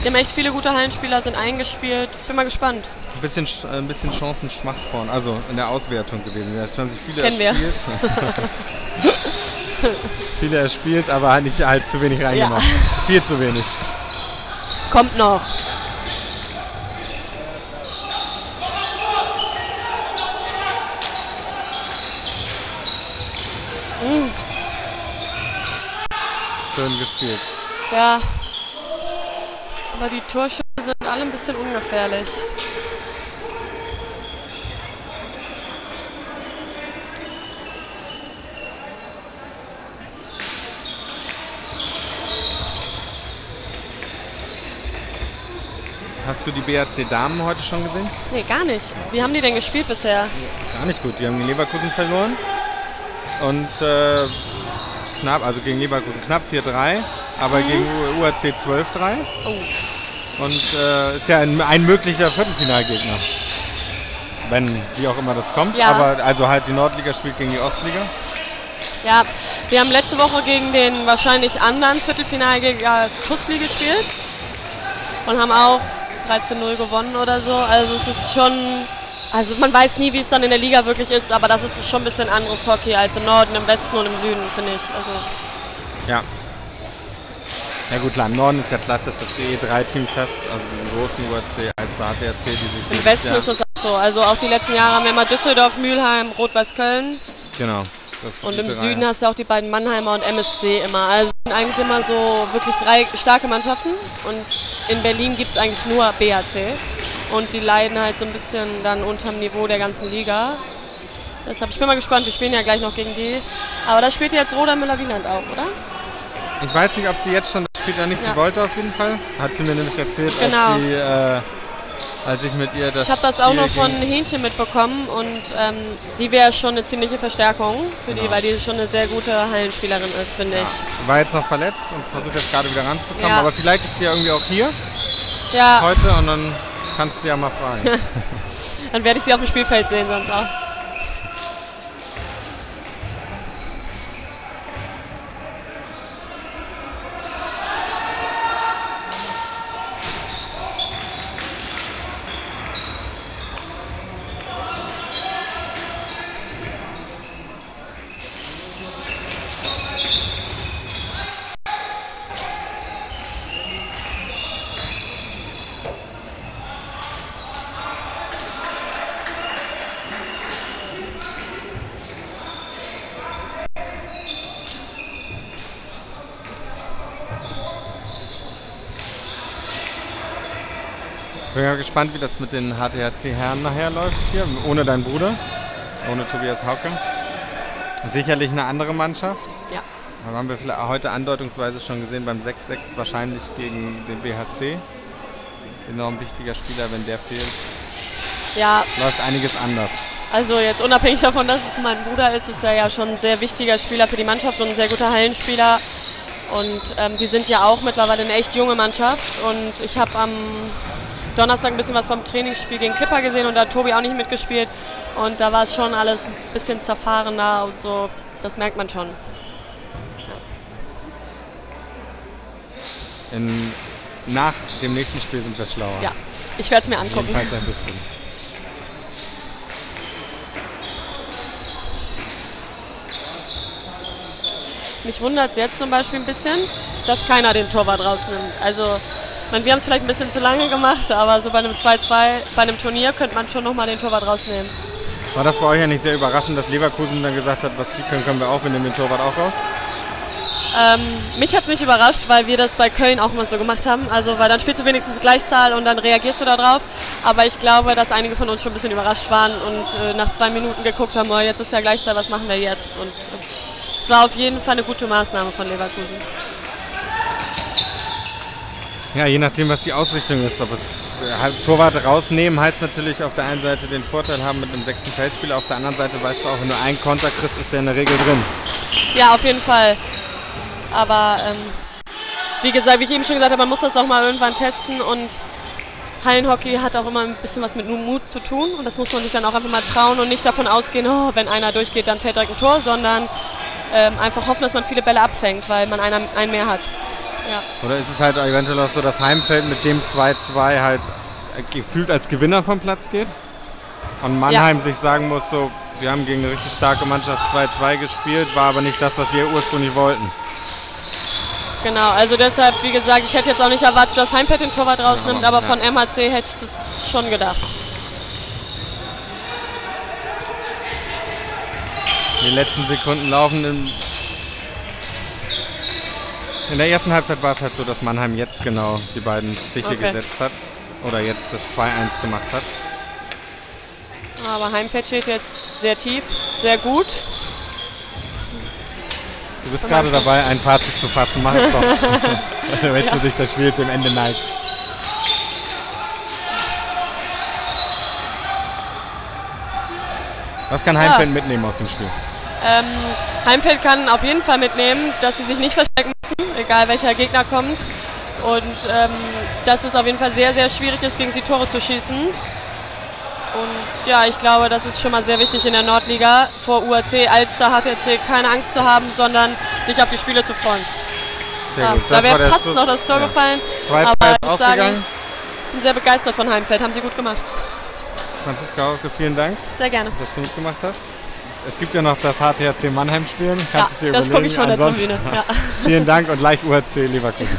C: Die haben echt viele gute Hallenspieler, sind eingespielt. Ich bin mal gespannt.
A: Ein bisschen, sch- ein bisschen chancenschwach vorne, also in der Auswertung gewesen. Es haben sich viele
C: Kennen
A: erspielt. viele erspielt, aber halt nicht halt zu wenig reingemacht. Viel zu wenig.
C: Kommt noch. Mm,
A: Schön gespielt.
C: ja. Aber die Torschüsse sind alle ein bisschen ungefährlich.
A: Hast du die BAC Damen heute schon gesehen?
C: Nee, gar nicht. Wie haben die denn gespielt bisher?
A: Gar nicht gut. Die haben gegen Leverkusen verloren. Und äh, knapp, also gegen Leverkusen knapp 4-3, aber
C: Mhm.
A: gegen UAC 12-3.
C: Oh.
A: Und äh, ist ja ein, ein möglicher Viertelfinalgegner. Wenn, wie auch immer das kommt.
C: Ja.
A: Aber also halt die Nordliga spielt gegen die Ostliga.
C: Ja, wir haben letzte Woche gegen den wahrscheinlich anderen Viertelfinalgegner Tussli gespielt und haben auch 13-0 gewonnen oder so. Also es ist schon Also man weiß nie, wie es dann in der Liga wirklich ist, aber das ist schon ein bisschen anderes Hockey als im Norden, im Westen und im Süden, finde ich. Also
A: Ja. Ja gut, klar, im Norden ist ja klassisch, dass du eh drei Teams hast, also diesen großen UAC als HTRC, die sich
C: Im Westen ist das auch so. Also auch die letzten Jahre haben wir immer Düsseldorf, Mülheim, Rot-Weiß Köln.
A: Genau.
C: Und im. Süden hast du auch die beiden Mannheimer und MSC immer. Also sind eigentlich immer so wirklich drei starke Mannschaften. Und in Berlin gibt es eigentlich nur BHC. Und die leiden halt so ein bisschen dann unterm Niveau der ganzen Liga. Deshalb, ich bin mal gespannt, wir spielen ja gleich noch gegen die. Aber da spielt jetzt Roda Müller-Wieland auch, oder?
A: Ich weiß nicht, ob sie jetzt schon spielt ja nicht, sie
C: Ja.
A: wollte auf jeden Fall. Hat sie mir nämlich erzählt,
C: Genau.
A: als, sie, äh, als ich mit ihr das
C: Ich habe das auch noch von Hähnchen mitbekommen und ähm, die wäre schon eine ziemliche Verstärkung für die,
A: Genau.
C: weil die schon eine sehr gute Hallenspielerin ist, finde ich.
A: War jetzt noch verletzt und versucht jetzt gerade wieder ranzukommen,
C: Ja.
A: aber vielleicht ist sie ja irgendwie auch hier
C: Ja,
A: heute und dann kannst du ja mal fragen.
C: dann werde ich sie auf dem Spielfeld sehen sonst auch.
A: Ja gespannt, wie das mit den HTHC-Herren nachher läuft hier, ohne deinen Bruder, ohne Tobias Hauke. Sicherlich eine andere Mannschaft.
C: Ja.
A: Da haben wir heute andeutungsweise schon gesehen beim 6-6 wahrscheinlich gegen den BHC. Enorm wichtiger Spieler, wenn der fehlt,
C: Ja,
A: läuft einiges anders.
C: also jetzt unabhängig davon, dass es mein Bruder ist, ist er ja schon ein sehr wichtiger Spieler für die Mannschaft und ein sehr guter Hallenspieler. Und ähm, die sind ja auch mittlerweile eine echt junge Mannschaft. Und ich habe am Donnerstag ein bisschen was beim Trainingsspiel gegen Clipper gesehen und da hat Tobi auch nicht mitgespielt. Und da war es schon alles ein bisschen zerfahrener und so. Das merkt man schon.
A: In, nach dem nächsten Spiel sind wir schlauer.
C: Ja, ich werde es mir angucken.
A: Jedenfalls ein bisschen.
C: Mich wundert es jetzt zum Beispiel ein bisschen, dass keiner den Torwart rausnimmt. Also, man, wir haben es vielleicht ein bisschen zu lange gemacht, aber so bei einem 2-2, bei einem Turnier könnte man schon nochmal den Torwart rausnehmen.
A: War das bei euch ja nicht sehr überraschend, dass Leverkusen dann gesagt hat, was die können, können wir auch, wir nehmen den Torwart auch raus?
C: Ähm, mich hat es nicht überrascht, weil wir das bei Köln auch mal so gemacht haben. Also, weil dann spielst du wenigstens Gleichzahl und dann reagierst du da drauf. Aber ich glaube, dass einige von uns schon ein bisschen überrascht waren und äh, nach zwei Minuten geguckt haben, oh, jetzt ist ja Gleichzahl, was machen wir jetzt? Und äh, es war auf jeden Fall eine gute Maßnahme von Leverkusen.
A: Ja, je nachdem, was die Ausrichtung ist. Ob es äh, halt Torwart rausnehmen heißt natürlich auf der einen Seite den Vorteil haben mit einem sechsten Feldspieler, auf der anderen Seite weißt du auch, wenn du einen Konter kriegst, ist der in der Regel drin.
C: Ja, auf jeden Fall. Aber ähm, wie gesagt, wie ich eben schon gesagt habe, man muss das auch mal irgendwann testen und Hallenhockey hat auch immer ein bisschen was mit Mut zu tun und das muss man sich dann auch einfach mal trauen und nicht davon ausgehen, oh, wenn einer durchgeht, dann fällt direkt ein Tor, sondern ähm, einfach hoffen, dass man viele Bälle abfängt, weil man einer, einen mehr hat. Ja.
A: Oder ist es halt eventuell auch so, dass Heimfeld mit dem 2-2 halt gefühlt als Gewinner vom Platz geht? Und Mannheim sich sagen muss, so, wir haben gegen eine richtig starke Mannschaft 2-2 gespielt, war aber nicht das, was wir ursprünglich wollten.
C: Genau, also deshalb, wie gesagt, ich hätte jetzt auch nicht erwartet, dass Heimfeld den Torwart rausnimmt,
A: Ja,
C: aber
A: ja.
C: von MHC hätte ich das schon gedacht.
A: Die letzten Sekunden laufen. In, in der ersten Halbzeit war es halt so, dass Mannheim jetzt genau die beiden Stiche
C: Okay.
A: gesetzt hat. Oder jetzt das 2-1 gemacht hat.
C: Aber Heimfeld steht jetzt sehr tief, sehr gut.
A: Du bist gerade dabei, ein Fazit zu fassen. Mach es doch. Wenn
C: Ja.
A: sich das Spiel dem Ende neigt. Was kann Heimfeld mitnehmen aus dem Spiel?
C: Ähm, Heimfeld kann auf jeden Fall mitnehmen, dass sie sich nicht verstecken egal welcher Gegner kommt. Und ähm, dass es auf jeden Fall sehr, sehr schwierig ist, gegen sie Tore zu schießen. Und ja, ich glaube, das ist schon mal sehr wichtig in der Nordliga, vor UAC, Alster, HTC keine Angst zu haben, sondern sich auf die Spiele zu freuen.
A: Sehr
C: Ja,
A: gut.
C: da wäre fast noch das Tor
A: Ja.
C: gefallen.
A: 2-2
C: aber ich sagen, bin sehr begeistert von Heimfeld, haben sie gut gemacht.
A: Franziska vielen Dank,
C: Sehr gerne.
A: dass du mitgemacht hast. Es gibt ja noch das HTHC Mannheim spielen. Kannst
C: Ja,
A: es dir
C: das gucke ich von
A: überlegen.
C: der
A: Ansonsten-
C: Tribüne. Ja.
A: Vielen Dank und like UHC Leverkusen.